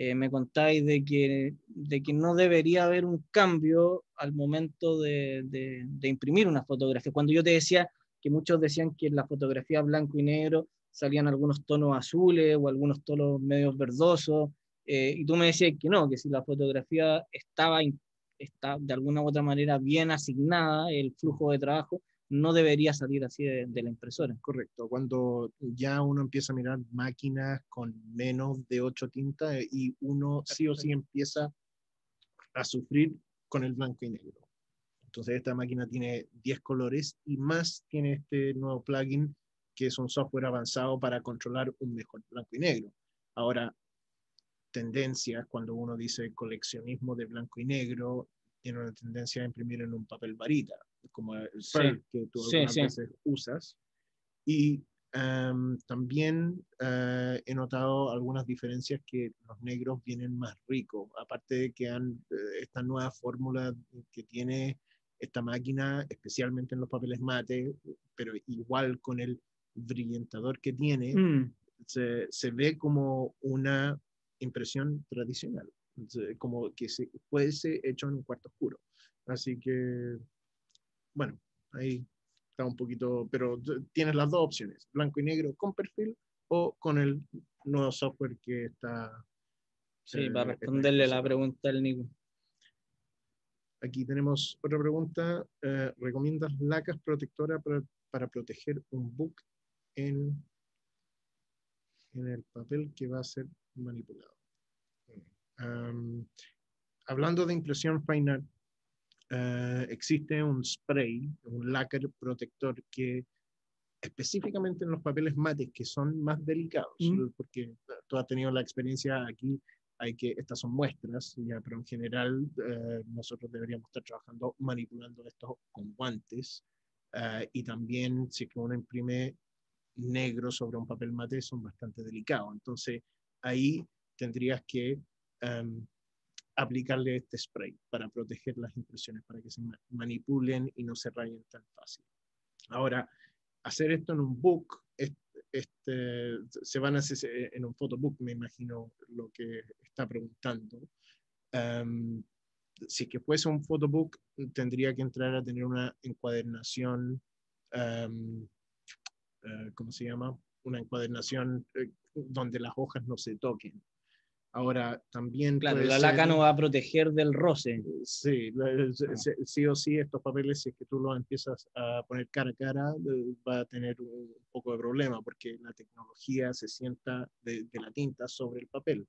B: eh, me contáis de que, de que no debería haber un cambio al momento de, de, de imprimir una fotografía. Cuando yo te decía que muchos decían que en la fotografía blanco y negro salían algunos tonos azules o algunos tonos medios verdosos, eh, y tú me decías que no, que si la fotografía estaba está de alguna u otra manera bien asignada, el flujo de trabajo, no debería salir así de, de, la impresora.
A: Correcto, cuando ya uno empieza a mirar máquinas con menos de 8 tintas y uno sí o sí empieza a sufrir con el blanco y negro. Entonces esta máquina tiene 10 colores y más tiene este nuevo plugin que es un software avanzado para controlar un mejor blanco y negro. Ahora, tendencias, cuando uno dice coleccionismo de blanco y negro, tiene una tendencia a imprimir en un papel varita, como el
B: sí.
A: que tú algunas
B: sí.
A: veces usas. Y um, también uh, he notado algunas diferencias que los negros vienen más ricos, aparte de que han, uh, esta nueva fórmula que tiene esta máquina, especialmente en los papeles mate, pero igual con el brillantador que tiene,
B: mm.
A: se, se ve como una impresión tradicional, como que se fuese hecho en un cuarto oscuro. Así que, bueno, ahí está un poquito, pero tienes las dos opciones, blanco y negro con perfil o con el nuevo software que está...
B: Sí, eh, para responderle la pregunta al Nico.
A: Aquí tenemos otra pregunta. Eh, ¿Recomiendas lacas protectoras para, para proteger un book en, en el papel que va a ser manipulado? Um, hablando de impresión fine art, uh, existe un spray, un lacquer protector que específicamente en los papeles mates que son más delicados, mm. porque tú has tenido la experiencia aquí, hay que, estas son muestras, ya, pero en general uh, nosotros deberíamos estar trabajando manipulando esto con guantes uh, y también si que uno imprime negro sobre un papel mate son bastante delicados, entonces ahí tendrías que um, aplicarle este spray para proteger las impresiones, para que se manipulen y no se rayen tan fácil. Ahora, hacer esto en un book, este, se van a hacer en un photobook, me imagino lo que está preguntando. Um, si que fuese un photobook, tendría que entrar a tener una encuadernación, um, ¿cómo se llama? Una encuadernación uh, donde las hojas no se toquen. Ahora, también.
B: Claro, la laca ser, no va a proteger del roce.
A: Sí, sí o sí, estos papeles, si es que tú los empiezas a poner cara a cara, va a tener un poco de problema porque la tecnología se sienta de, de la tinta sobre el papel.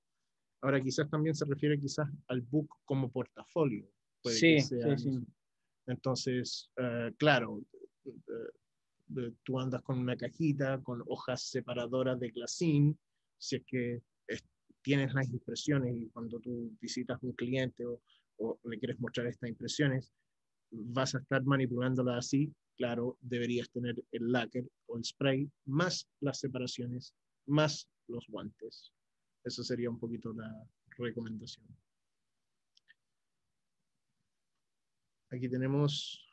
A: Ahora, quizás también se refiere quizás al book como portafolio.
B: Puede sí, que sea sí, sí.
A: Entonces, uh, claro, uh, tú andas con una cajita, con hojas separadoras de glacín, si es que tienes las impresiones y cuando tú visitas un cliente o, o le quieres mostrar estas impresiones, vas a estar manipulándola así, claro, deberías tener el lacquer o el spray, más las separaciones, más los guantes. Eso sería un poquito la recomendación. Aquí tenemos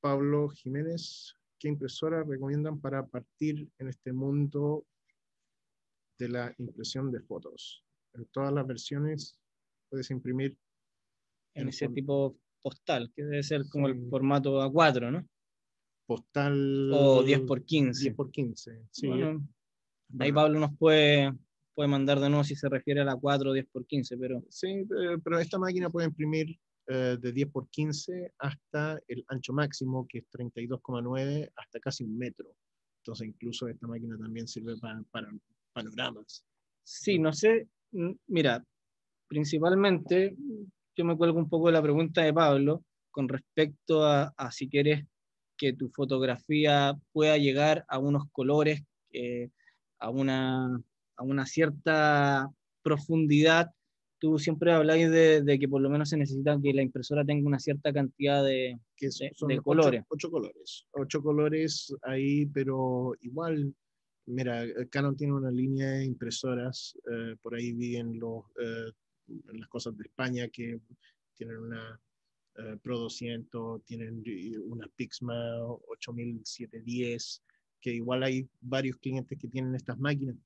A: Pablo Jiménez. ¿Qué impresora recomiendan para partir en este mundo de la impresión de fotos? En todas las versiones puedes imprimir
B: en ese tipo postal, que debe ser como el formato A4, ¿no?
A: Postal.
B: O 10 por 15.
A: 10 por 15, sí.
B: ahí Pablo nos puede, puede mandar de nuevo si se refiere a la 4 o 10 por 15, pero...
A: Sí, eh, pero esta máquina puede imprimir eh, de 10 por 15 hasta el ancho máximo, que es 32,9, hasta casi un metro. Entonces, incluso esta máquina también sirve para, para panoramas.
B: Sí, no sé, mira, principalmente yo me cuelgo un poco de la pregunta de Pablo con respecto a, si quieres que tu fotografía pueda llegar a unos colores, eh, a, una, a una cierta profundidad. Tú siempre habláis de, que por lo menos se necesita que la impresora tenga una cierta cantidad de, de, colores.
A: Ocho, colores. Ocho colores ahí, pero igual, mira, Canon tiene una línea de impresoras, eh, por ahí vi en los eh, las cosas de España que tienen una eh, Pro 200, tienen una Pixma 8710, que igual hay varios clientes que tienen estas máquinas.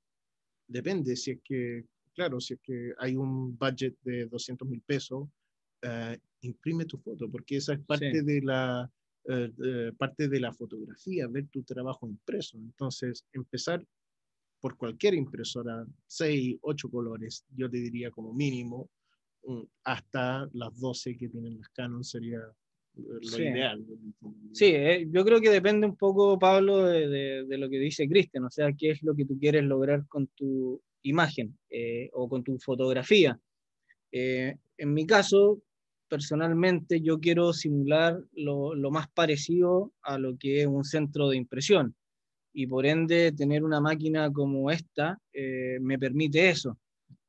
A: Depende, si es que, claro, si es que hay un budget de 200 mil pesos, eh, imprime tu foto, porque esa es parte de la eh, parte de la fotografía, ver tu trabajo impreso. Entonces, empezar por cualquier impresora, 6, 8 colores, yo te diría como mínimo, mm, hasta las 12 que tienen las Canon sería lo ideal.
B: Sí, eh, yo creo que depende un poco, Pablo, de, de, lo que dice Cristian, o sea, qué es lo que tú quieres lograr con tu imagen eh, o con tu fotografía. en mi caso, personalmente, yo quiero simular lo, más parecido a lo que es un centro de impresión y por ende tener una máquina como esta eh, me permite eso.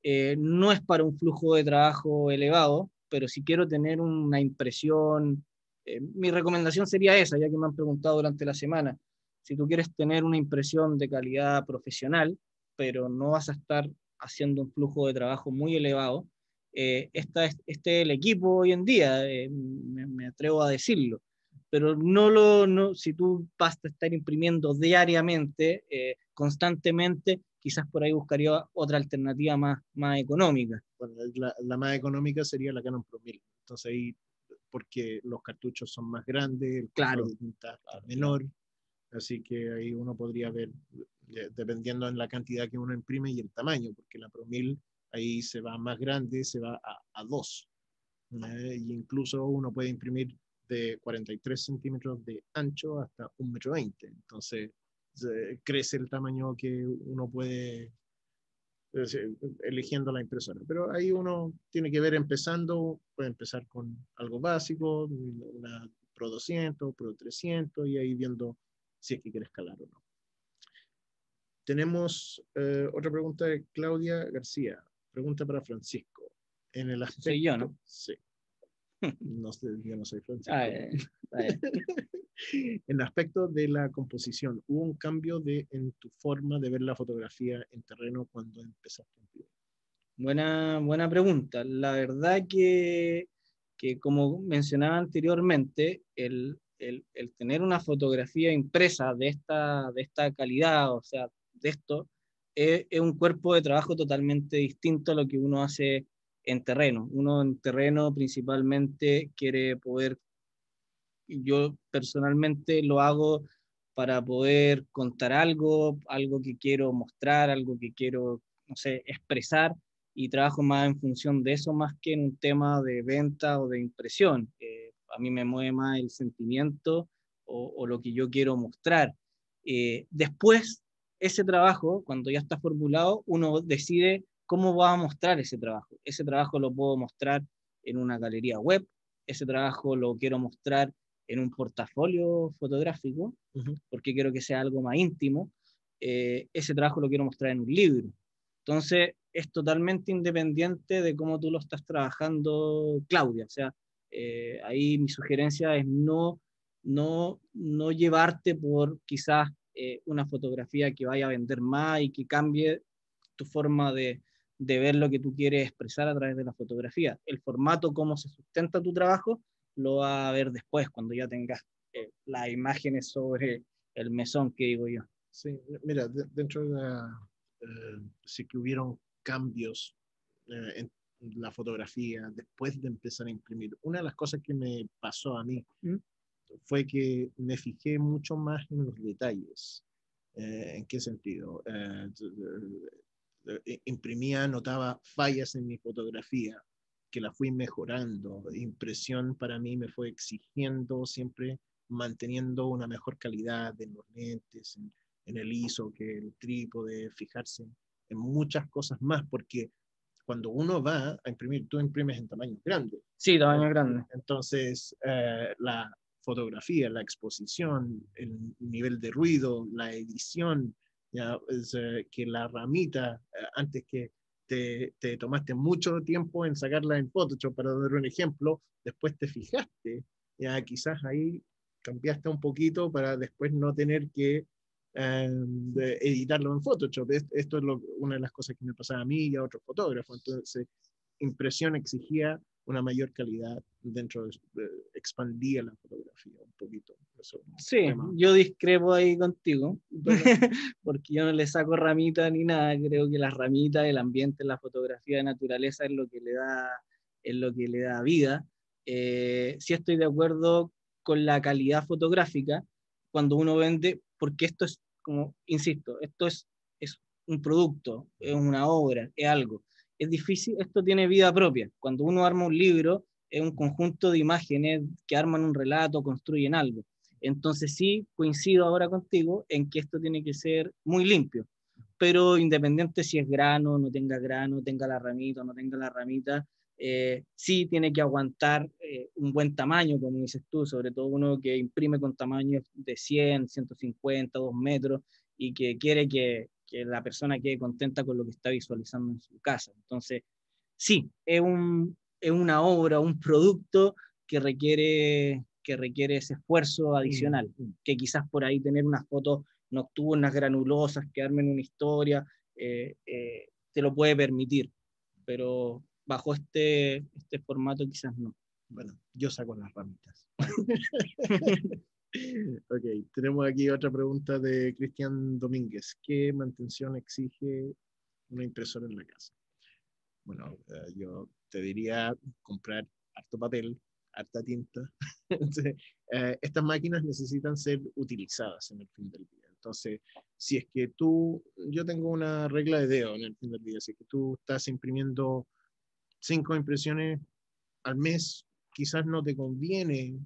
B: Eh, no es para un flujo de trabajo elevado, pero si quiero tener una impresión, eh, mi recomendación sería esa, ya que me han preguntado durante la semana. Si tú quieres tener una impresión de calidad profesional, pero no vas a estar haciendo un flujo de trabajo muy elevado, esta es, este es el equipo hoy en día, me, me atrevo a decirlo pero no lo, no, si tú vas a estar imprimiendo diariamente, eh, constantemente, quizás por ahí buscaría otra alternativa más, más económica.
A: Bueno, la, la más económica sería la Canon Pro 1000. Entonces ahí, porque los cartuchos son más grandes, el
B: claro.
A: está menor, así que ahí uno podría ver, dependiendo en la cantidad que uno imprime y el tamaño, porque la Pro 1000 ahí se va más grande, se va a, a 2. ¿eh? Y incluso uno puede imprimir de 43 centímetros de ancho hasta 1,20 metro. 20. Entonces, crece el tamaño que uno puede eligiendo la impresora. Pero ahí uno tiene que ver empezando, puede empezar con algo básico, una Pro 200, Pro 300 y ahí viendo si es que quiere escalar o no. Tenemos eh, otra pregunta de Claudia García. Pregunta para Francisco. En el aspecto,
B: yo, ¿no?
A: Sí. [laughs] No sé, yo no soy Francisco. Ah, [laughs] en el aspecto de la composición, ¿hubo un cambio de, en tu forma de ver la fotografía en terreno cuando empezaste
B: Buena, buena pregunta. La verdad que, que como mencionaba anteriormente, el, el, el, tener una fotografía impresa de esta, de esta calidad, o sea, de esto, es, un cuerpo de trabajo totalmente distinto a lo que uno hace en terreno. Uno en terreno principalmente quiere poder, yo personalmente lo hago para poder contar algo, algo que quiero mostrar, algo que quiero, no sé, expresar y trabajo más en función de eso más que en un tema de venta o de impresión. Eh, a mí me mueve más el sentimiento o, lo que yo quiero mostrar. Eh, después, ese trabajo, cuando ya está formulado, uno decide ¿cómo va a mostrar ese trabajo? Ese trabajo lo puedo mostrar en una galería web, ese trabajo lo quiero mostrar en un portafolio fotográfico, porque quiero que sea algo más íntimo, eh, ese trabajo lo quiero mostrar en un libro. Entonces, es totalmente independiente de cómo tú lo estás trabajando, Claudia. O sea, eh, ahí mi sugerencia es no, no, no llevarte por quizás eh, una fotografía que vaya a vender más y que cambie tu forma de, de ver lo que tú quieres expresar a través de la fotografía. El formato, cómo se sustenta tu trabajo, lo va a ver después, cuando ya tengas eh, las imágenes sobre el mesón que digo yo.
A: Sí, mira, dentro de la, sí que hubieron cambios en la fotografía después de empezar a imprimir. Una de las cosas que me pasó a mí ¿Mm? Fue que me fijé mucho más en los detalles. Eh, ¿En qué sentido? Eh, eh, imprimía, notaba fallas en mi fotografía, que la fui mejorando. Impresión para mí me fue exigiendo siempre manteniendo una mejor calidad en los lentes, en, en el ISO, que el trípode, fijarse en muchas cosas más, porque cuando uno va a imprimir, tú imprimes en tamaño grande.
B: Sí, tamaño grande.
A: Entonces, eh, la fotografía, la exposición, el nivel de ruido, la edición, ya, es, eh, que la ramita, eh, antes que te, te, tomaste mucho tiempo en sacarla en Photoshop, para dar un ejemplo, después te fijaste, ya quizás ahí cambiaste un poquito para después no tener que de editarlo en Photoshop. Esto es una de las cosas que me pasaba a mí y a otros fotógrafos. Entonces, impresión exigía una mayor calidad dentro de, expandía la fotografía un poquito.
B: sí, yo discrepo ahí contigo, [laughs] porque yo no le saco ramita ni nada, creo que las ramitas, el ambiente, la fotografía de naturaleza es lo que le da, es lo que le da vida. Eh, sí estoy de acuerdo con la calidad fotográfica cuando uno vende, porque esto es como, insisto, esto es, es un producto, es una obra, es algo. Es difícil, esto tiene vida propia. Cuando uno arma un libro, es un conjunto de imágenes que arman un relato, construyen algo. Entonces sí, coincido ahora contigo en que esto tiene que ser muy limpio, pero independiente si es grano, no tenga grano, tenga la ramita no tenga la ramita, eh, sí tiene que aguantar eh, un buen tamaño, como dices tú, sobre todo uno que imprime con tamaños de 100, 150, 2 metros y que quiere que, que, la persona quede contenta con lo que está visualizando en su casa. Entonces, sí, es, un, es una obra, un producto que requiere, que requiere ese esfuerzo adicional, mm, mm. que quizás por ahí tener unas fotos nocturnas, granulosas, que armen una historia, eh, te lo puede permitir, pero bajo este, este formato quizás no.
A: Bueno, yo saco las ramitas. [laughs] ok, tenemos aquí otra pregunta de Cristian Domínguez. ¿Qué mantención exige una impresora en la casa? Bueno, eh, yo te diría comprar harto papel, harta tinta. [laughs] Eh, estas máquinas necesitan ser utilizadas en el fin del día. Entonces, si es que tú, yo tengo una regla de dedo en el fin del día, si es que tú estás imprimiendo cinco impresiones al mes, quizás no te conviene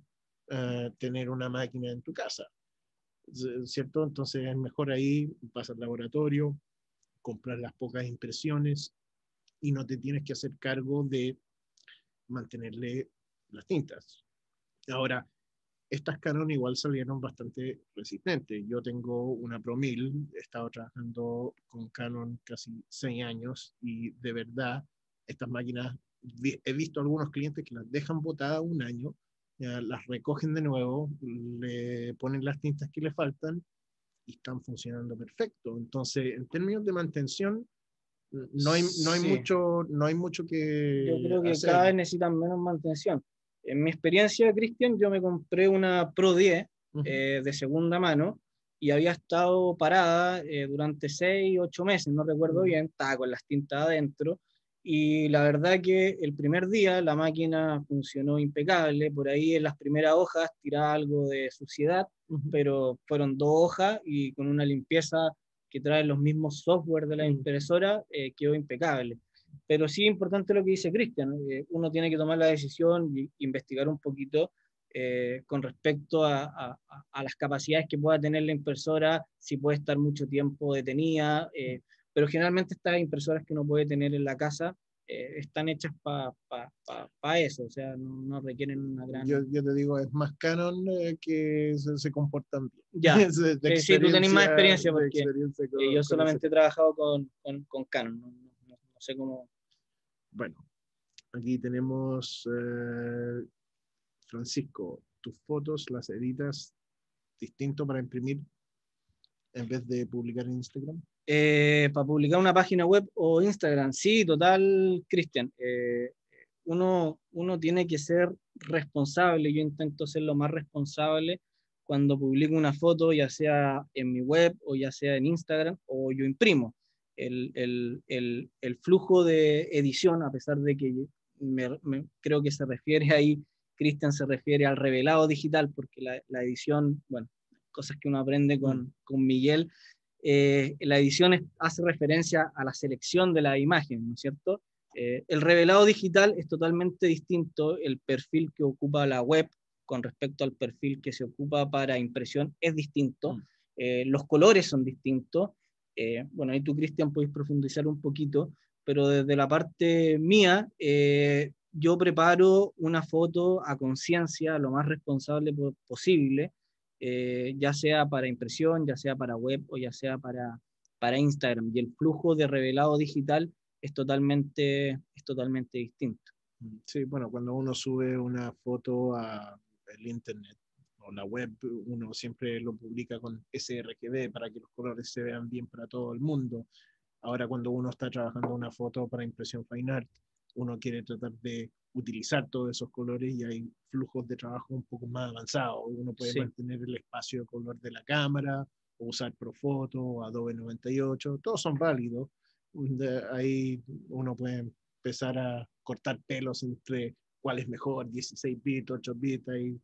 A: eh, tener una máquina en tu casa, ¿cierto? Entonces es mejor ahí, pasar al laboratorio, comprar las pocas impresiones y no te tienes que hacer cargo de mantenerle las tintas. Ahora, estas Canon igual salieron bastante resistentes. Yo tengo una Pro 1000, he estado trabajando con Canon casi seis años y de verdad estas máquinas, he visto algunos clientes que las dejan botadas un año, las recogen de nuevo, le ponen las tintas que le faltan y están funcionando perfecto. Entonces, en términos de mantención, no hay, no hay, mucho, no hay mucho que.
B: Yo creo que cada vez necesitan menos mantención. En mi experiencia, Cristian, yo me compré una Pro 10 eh, de segunda mano y había estado parada eh, durante 6, 8 meses, no recuerdo bien, estaba con las tintas adentro y la verdad que el primer día la máquina funcionó impecable, por ahí en las primeras hojas tiraba algo de suciedad, pero fueron dos hojas y con una limpieza que trae los mismos software de la impresora eh, quedó impecable. Pero sí importante lo que dice Cristian, uno tiene que tomar la decisión y investigar un poquito eh, con respecto a, a, a, las capacidades que pueda tener la impresora, si puede estar mucho tiempo detenida. Eh, pero generalmente estas impresoras que uno puede tener en la casa eh, están hechas para pa, eso, o sea, no, requieren una gran...
A: Yo, yo, te digo, es más Canon eh, que se, comportan bien.
B: Ya, [laughs] sí, tú tenés más experiencia porque yo solamente he trabajado con, con, con Canon, no, no sé cómo.
A: Bueno, aquí tenemos, eh, Francisco, tus fotos las editas distinto para imprimir en vez de publicar en Instagram.
B: Eh, para publicar una página web o Instagram, sí, total, Cristian. Eh, uno, uno tiene que ser responsable, yo intento ser lo más responsable cuando publico una foto, ya sea en mi web o ya sea en Instagram, o yo imprimo. El, el, el, el flujo de edición, a pesar de que me, creo que se refiere ahí, Cristian se refiere al revelado digital, porque la, la, edición, bueno, cosas que uno aprende con, mm. con Miguel, eh, la edición hace referencia a la selección de la imagen, ¿no es cierto? Eh, el revelado digital es totalmente distinto, el perfil que ocupa la web con respecto al perfil que se ocupa para impresión es distinto, mm. eh, los colores son distintos. Bueno, ahí tú, Cristian, puedes profundizar un poquito, pero desde la parte mía, yo preparo una foto a conciencia lo más responsable posible, ya sea para impresión, ya sea para web o ya sea para, para Instagram. Y el flujo de revelado digital es totalmente, es totalmente distinto.
A: Sí, bueno, cuando uno sube una foto a el internet o la web, uno siempre lo publica con sRGB para que los colores se vean bien para todo el mundo. Ahora cuando uno está trabajando una foto para impresión fine art, uno quiere tratar de utilizar todos esos colores y hay flujos de trabajo un poco más avanzados. Uno puede mantener el espacio de color de la cámara, o usar Profoto, Adobe 98, todos son válidos, ahí uno puede empezar a cortar pelos entre cuál es mejor, 16 bits, 8 bits. Ahí.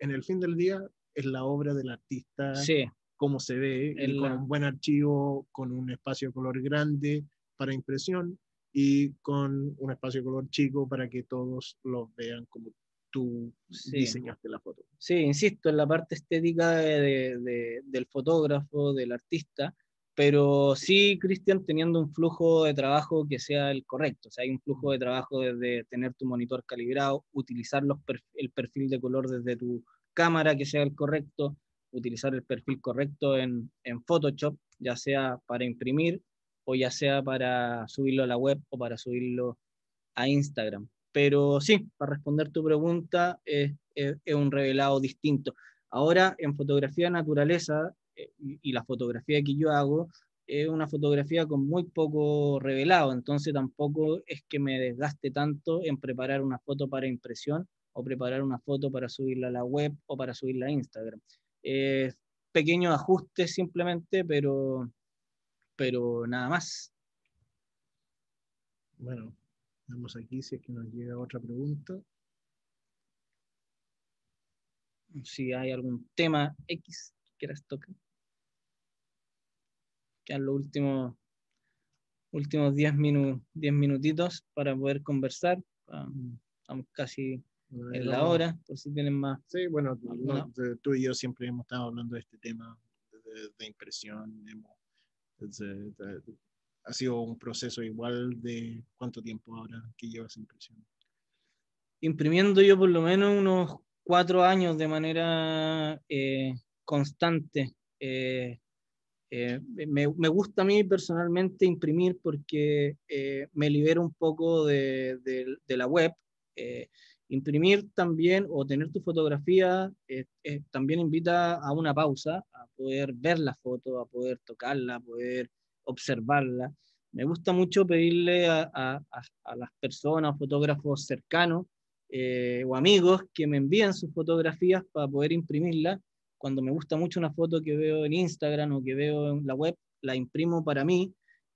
A: en el fin del día es la obra del artista,
B: sí.
A: cómo se ve, con un buen archivo, con un espacio de color grande para impresión y con un espacio de color chico para que todos lo vean como tú diseñaste la foto.
B: Sí, insisto, en la parte estética del fotógrafo, del artista, pero sí, Cristian, teniendo un flujo de trabajo que sea el correcto. O sea, hay un flujo de trabajo desde tener tu monitor calibrado, utilizar los el perfil de color desde tu cámara que sea el correcto, utilizar el perfil correcto en, en Photoshop, ya sea para imprimir o ya sea para subirlo a la web o para subirlo a Instagram. Pero sí, para responder tu pregunta, es, un revelado distinto. Ahora, en fotografía de naturaleza, eh, y, la fotografía que yo hago es una fotografía con muy poco revelado, entonces tampoco es que me desgaste tanto en preparar una foto para impresión o preparar una foto para subirla a la web o para subirla a Instagram. Eh, pequeños ajustes simplemente, pero, pero nada más.
A: Bueno, vemos aquí si es que nos llega otra pregunta.
B: Si hay algún tema X que quieras tocar quedan los últimos últimos 10 minutitos para poder conversar. estamos casi en la hora, por si tienen más.
A: Sí, bueno, tú y yo siempre hemos estado hablando de este tema de, impresión. Ha sido un proceso igual de cuánto tiempo ahora que llevas impresión.
B: Imprimiendo yo por lo menos unos cuatro años de manera eh, constante. Eh, eh, me, me, gusta a mí personalmente imprimir porque eh, me libera un poco de, de, la web. Eh, imprimir también o tener tu fotografía también invita a una pausa, a poder ver la foto, a poder tocarla, a poder observarla. Me gusta mucho pedirle a, a, a las personas, fotógrafos cercanos o amigos que me envíen sus fotografías para poder imprimirla cuando me gusta mucho una foto que veo en Instagram o que veo en la web, la imprimo para mí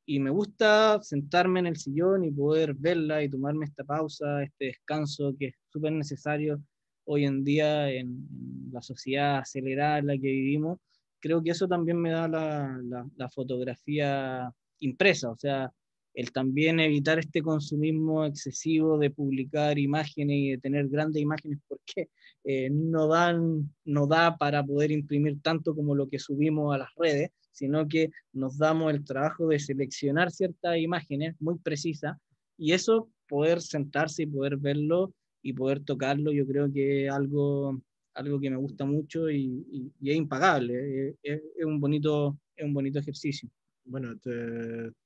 B: y me gusta sentarme en el sillón y poder verla y tomarme esta pausa, este descanso que es súper necesario hoy en día en, la sociedad acelerada en la que vivimos. Creo que eso también me da la, la fotografía impresa, o sea, el también evitar este consumismo excesivo de publicar imágenes y de tener grandes imágenes porque eh, no, dan, no da para poder imprimir tanto como lo que subimos a las redes, sino que nos damos el trabajo de seleccionar ciertas imágenes muy precisas y eso poder sentarse y poder verlo y poder tocarlo, yo creo que es algo, algo que me gusta mucho y, es impagable, es, es, un bonito, es un bonito ejercicio.
A: Bueno,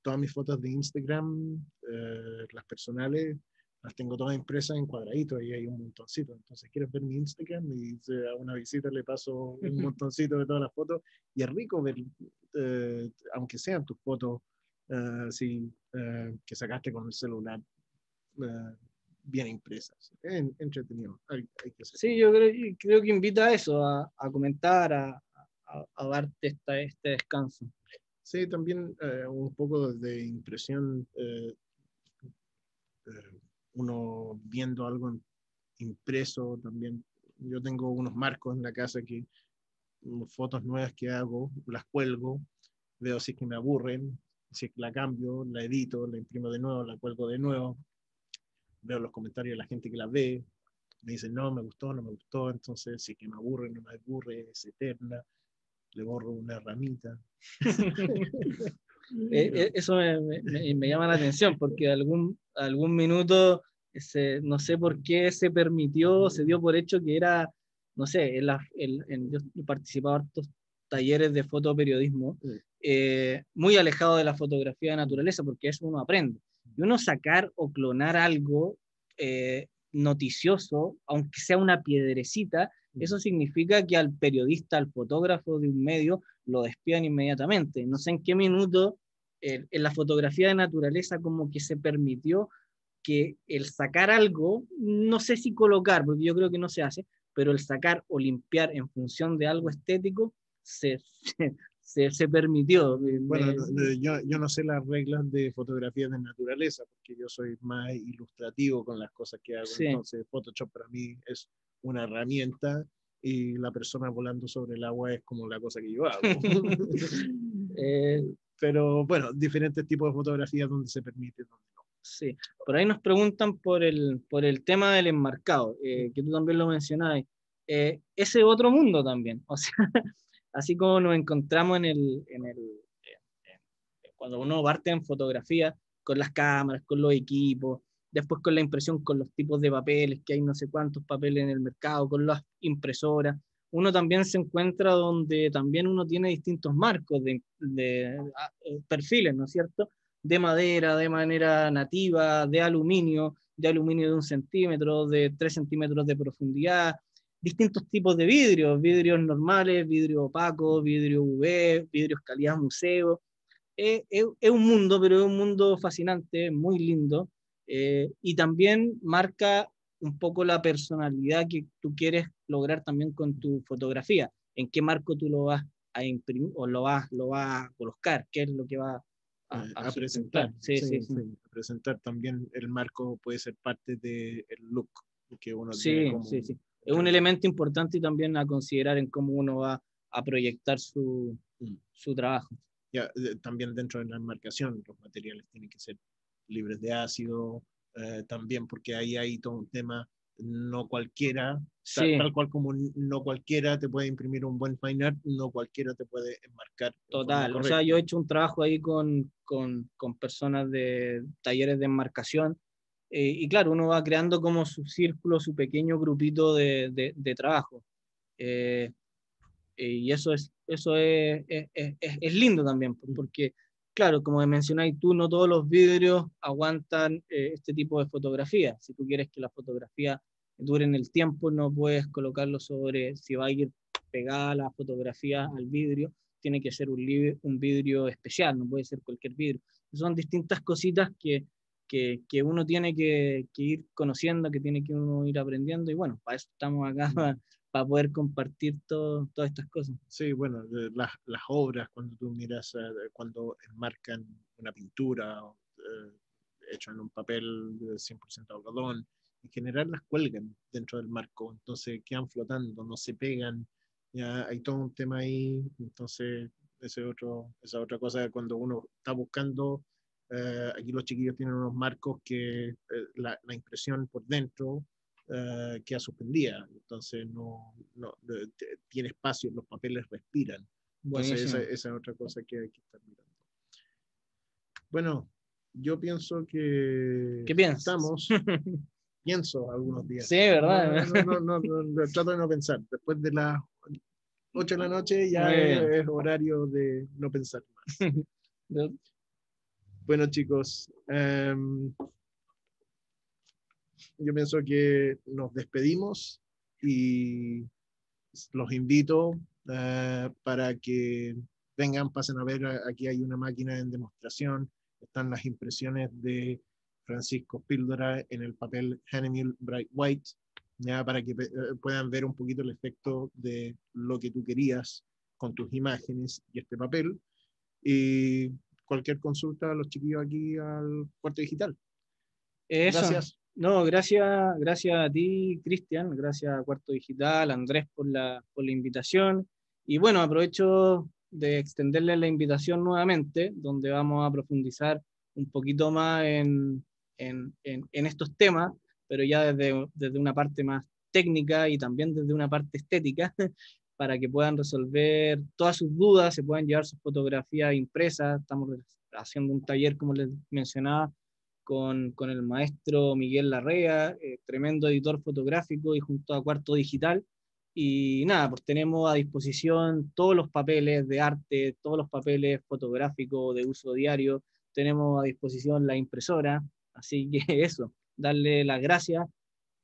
A: todas mis fotos de Instagram, eh, las personales, las tengo todas impresas en cuadraditos y hay un montoncito. Entonces, quieres ver mi Instagram y a una visita le paso un [laughs] montoncito de todas las fotos y es rico ver, eh, aunque sean tus fotos uh, que sacaste con el celular bien impresas. Es entretenido. Hay, que
B: sí, yo creo, creo, que invita a eso, a, a comentar, a, a, darte esta, este descanso.
A: Sí, también un poco de impresión uno viendo algo impreso también. Yo tengo unos marcos en la casa que fotos nuevas que hago, las cuelgo, veo si es que me aburren, si es que la cambio, la edito, la imprimo de nuevo, la cuelgo de nuevo, veo los comentarios de la gente que la ve, me dicen, no, me gustó, no me gustó, entonces si es que me aburre, no me aburre, es eterna, le borro una ramita. [laughs]
B: Eh, eh, eso me, me, llama la atención porque algún, algún minuto, ese, no sé por qué se permitió, se dio por hecho que era, no sé, en, la, en, yo he participado en estos talleres de fotoperiodismo, eh, muy alejado de la fotografía de naturaleza, porque eso uno aprende. Y uno sacar o clonar algo noticioso, aunque sea una piedrecita, eso significa que al periodista, al fotógrafo de un medio, lo despidan inmediatamente. No sé en qué minuto en la fotografía de naturaleza como que se permitió que el sacar algo, no sé si colocar, porque yo creo que no se hace, pero el sacar o limpiar en función de algo estético se, [laughs] se, se, permitió.
A: Bueno, yo, yo, no sé las reglas de fotografía de naturaleza, porque yo soy más ilustrativo con las cosas que hago. Entonces, Photoshop para mí es una herramienta y la persona volando sobre el agua es como la cosa que yo hago. [laughs] [laughs] eh, pero bueno, diferentes tipos de fotografías donde se permite, donde no.
B: Sí, por ahí nos preguntan por el, por el tema del enmarcado, eh, que tú también lo mencionabas. Eh, ese otro mundo también, o sea, [laughs] así como nos encontramos en el, en el cuando uno parte en fotografía, con las cámaras, con los equipos, después con la impresión, con los tipos de papeles, que hay no sé cuántos papeles en el mercado, con las impresoras, uno también se encuentra donde también uno tiene distintos marcos de, ah, eh, perfiles, ¿no es cierto? De madera, de manera nativa, de aluminio, de aluminio de un centímetro, de tres centímetros de profundidad, distintos tipos de vidrios, vidrios normales, vidrio opaco, vidrio UV, vidrios calidad museo. es, un mundo, pero es un mundo fascinante, muy lindo, eh, y también marca un poco la personalidad que tú quieres lograr también con tu fotografía. ¿En qué marco tú lo vas a imprimir o lo vas, lo vas a colocar? ¿Qué es lo que va
A: a, eh, presentar? Sí, sí, sí, presentar también el marco puede ser parte del look que uno
B: sí, sí, sí. Es un elemento importante también a considerar en cómo uno va a proyectar su, mm. su trabajo.
A: Ya, también dentro de la enmarcación, los materiales tienen que ser libres de ácido, eh, también, porque ahí hay todo un tema, no cualquiera, tal, cual como no cualquiera te puede imprimir un buen fine art, no cualquiera te puede enmarcar.
B: Total, o sea, yo he hecho un trabajo ahí con, con, con personas de talleres de enmarcación. Eh, y claro, uno va creando como su círculo, su pequeño grupito de, de, de trabajo. Eh, y eso es, eso es, es, es, es lindo también, porque claro, como mencionáis tú, no todos los vidrios aguantan eh, este tipo de fotografía. Si tú quieres que la fotografía dure en el tiempo, no puedes colocarlo sobre, si va a ir pegada la fotografía al vidrio, tiene que ser un, un vidrio especial, no puede ser cualquier vidrio. Son distintas cositas que, que, que uno tiene que, que, ir conociendo, que tiene que uno ir aprendiendo, y bueno, para eso estamos acá, para poder compartir todo, todas estas cosas.
A: Sí, bueno, las, las obras, cuando tú miras, eh, cuando enmarcan una pintura eh, hecha en un papel de 100% algodón, en general las cuelgan dentro del marco, entonces quedan flotando, no se pegan, ya hay todo un tema ahí, entonces ese otro, esa otra cosa cuando uno está buscando, eh, aquí los chiquillos tienen unos marcos que la, la, impresión por dentro uh, queda suspendida, entonces no, no, tiene espacio, los papeles respiran. Entonces esa, esa, es otra cosa que hay que estar mirando. Bueno, yo pienso que
B: ¿Qué
A: estamos, [laughs] pienso algunos días.
B: Sí, ¿verdad?
A: No, no, no, trato de no pensar. Después de las 8 de la noche ya es, horario de no pensar más. [laughs] Bueno, chicos, em, yo pienso que nos despedimos y los invito eh, para que vengan, pasen a ver, aquí hay una máquina en demostración, están las impresiones de Francisco Píldora en el papel Hanemil Bright White, ya para que eh, puedan ver un poquito el efecto de lo que tú querías con tus imágenes y este papel. Y cualquier consulta, los chiquillos aquí al cuarto digital.
B: Gracias. No, gracias, gracias a ti, Cristian, gracias a Cuarto Digital, Andrés por la, por la invitación. Y bueno, aprovecho de extenderle la invitación nuevamente, donde vamos a profundizar un poquito más en, en, en, estos temas, pero ya desde, desde, una parte más técnica y también desde una parte estética, [laughs] para que puedan resolver todas sus dudas, se puedan llevar sus fotografías impresas. Estamos haciendo un taller, como les mencionaba, con, con el maestro Miguel Larrea, eh, tremendo editor fotográfico y junto a Cuarto Digital. Y nada, pues tenemos a disposición todos los papeles de arte, todos los papeles fotográficos de uso diario, tenemos a disposición la impresora, así que [laughs] eso, darle las gracias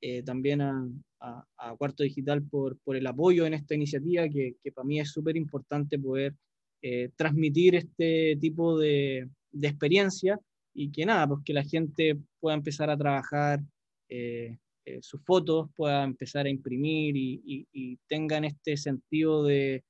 B: eh, también a, a, Cuarto Digital por, por, el apoyo en esta iniciativa, que, que para mí es súper importante poder eh, transmitir este tipo de, de, experiencia y que nada, pues que la gente pueda empezar a trabajar eh, sus fotos, pueda empezar a imprimir y, y, y tengan este sentido de,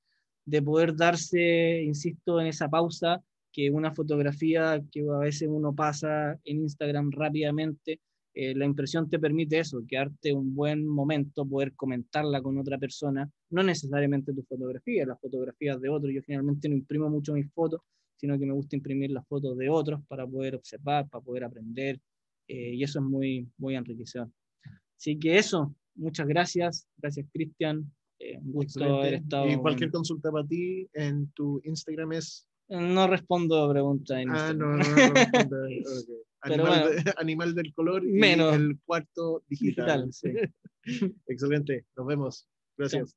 B: de poder darse, insisto, en esa pausa que una fotografía que a veces uno pasa en Instagram rápidamente eh, la impresión te permite eso, quedarte un buen momento, poder comentarla con otra persona, no necesariamente tu fotografía, las fotografías de otros. Yo generalmente no imprimo mucho mis fotos, sino que me gusta imprimir las fotos de otros para poder observar, para poder aprender, eh, y eso es muy, muy enriquecedor. Así que eso, muchas gracias, gracias Cristian, eh, un gusto haber estado.
A: Y cualquier consulta para ti en tu Instagram es...
B: No respondo preguntas en
A: Ah, no, no, no, respondo. [laughs] okay. Animal, [laughs] animal, del color
B: menos
A: el cuarto digital. [laughs] Excelente, nos vemos. Gracias.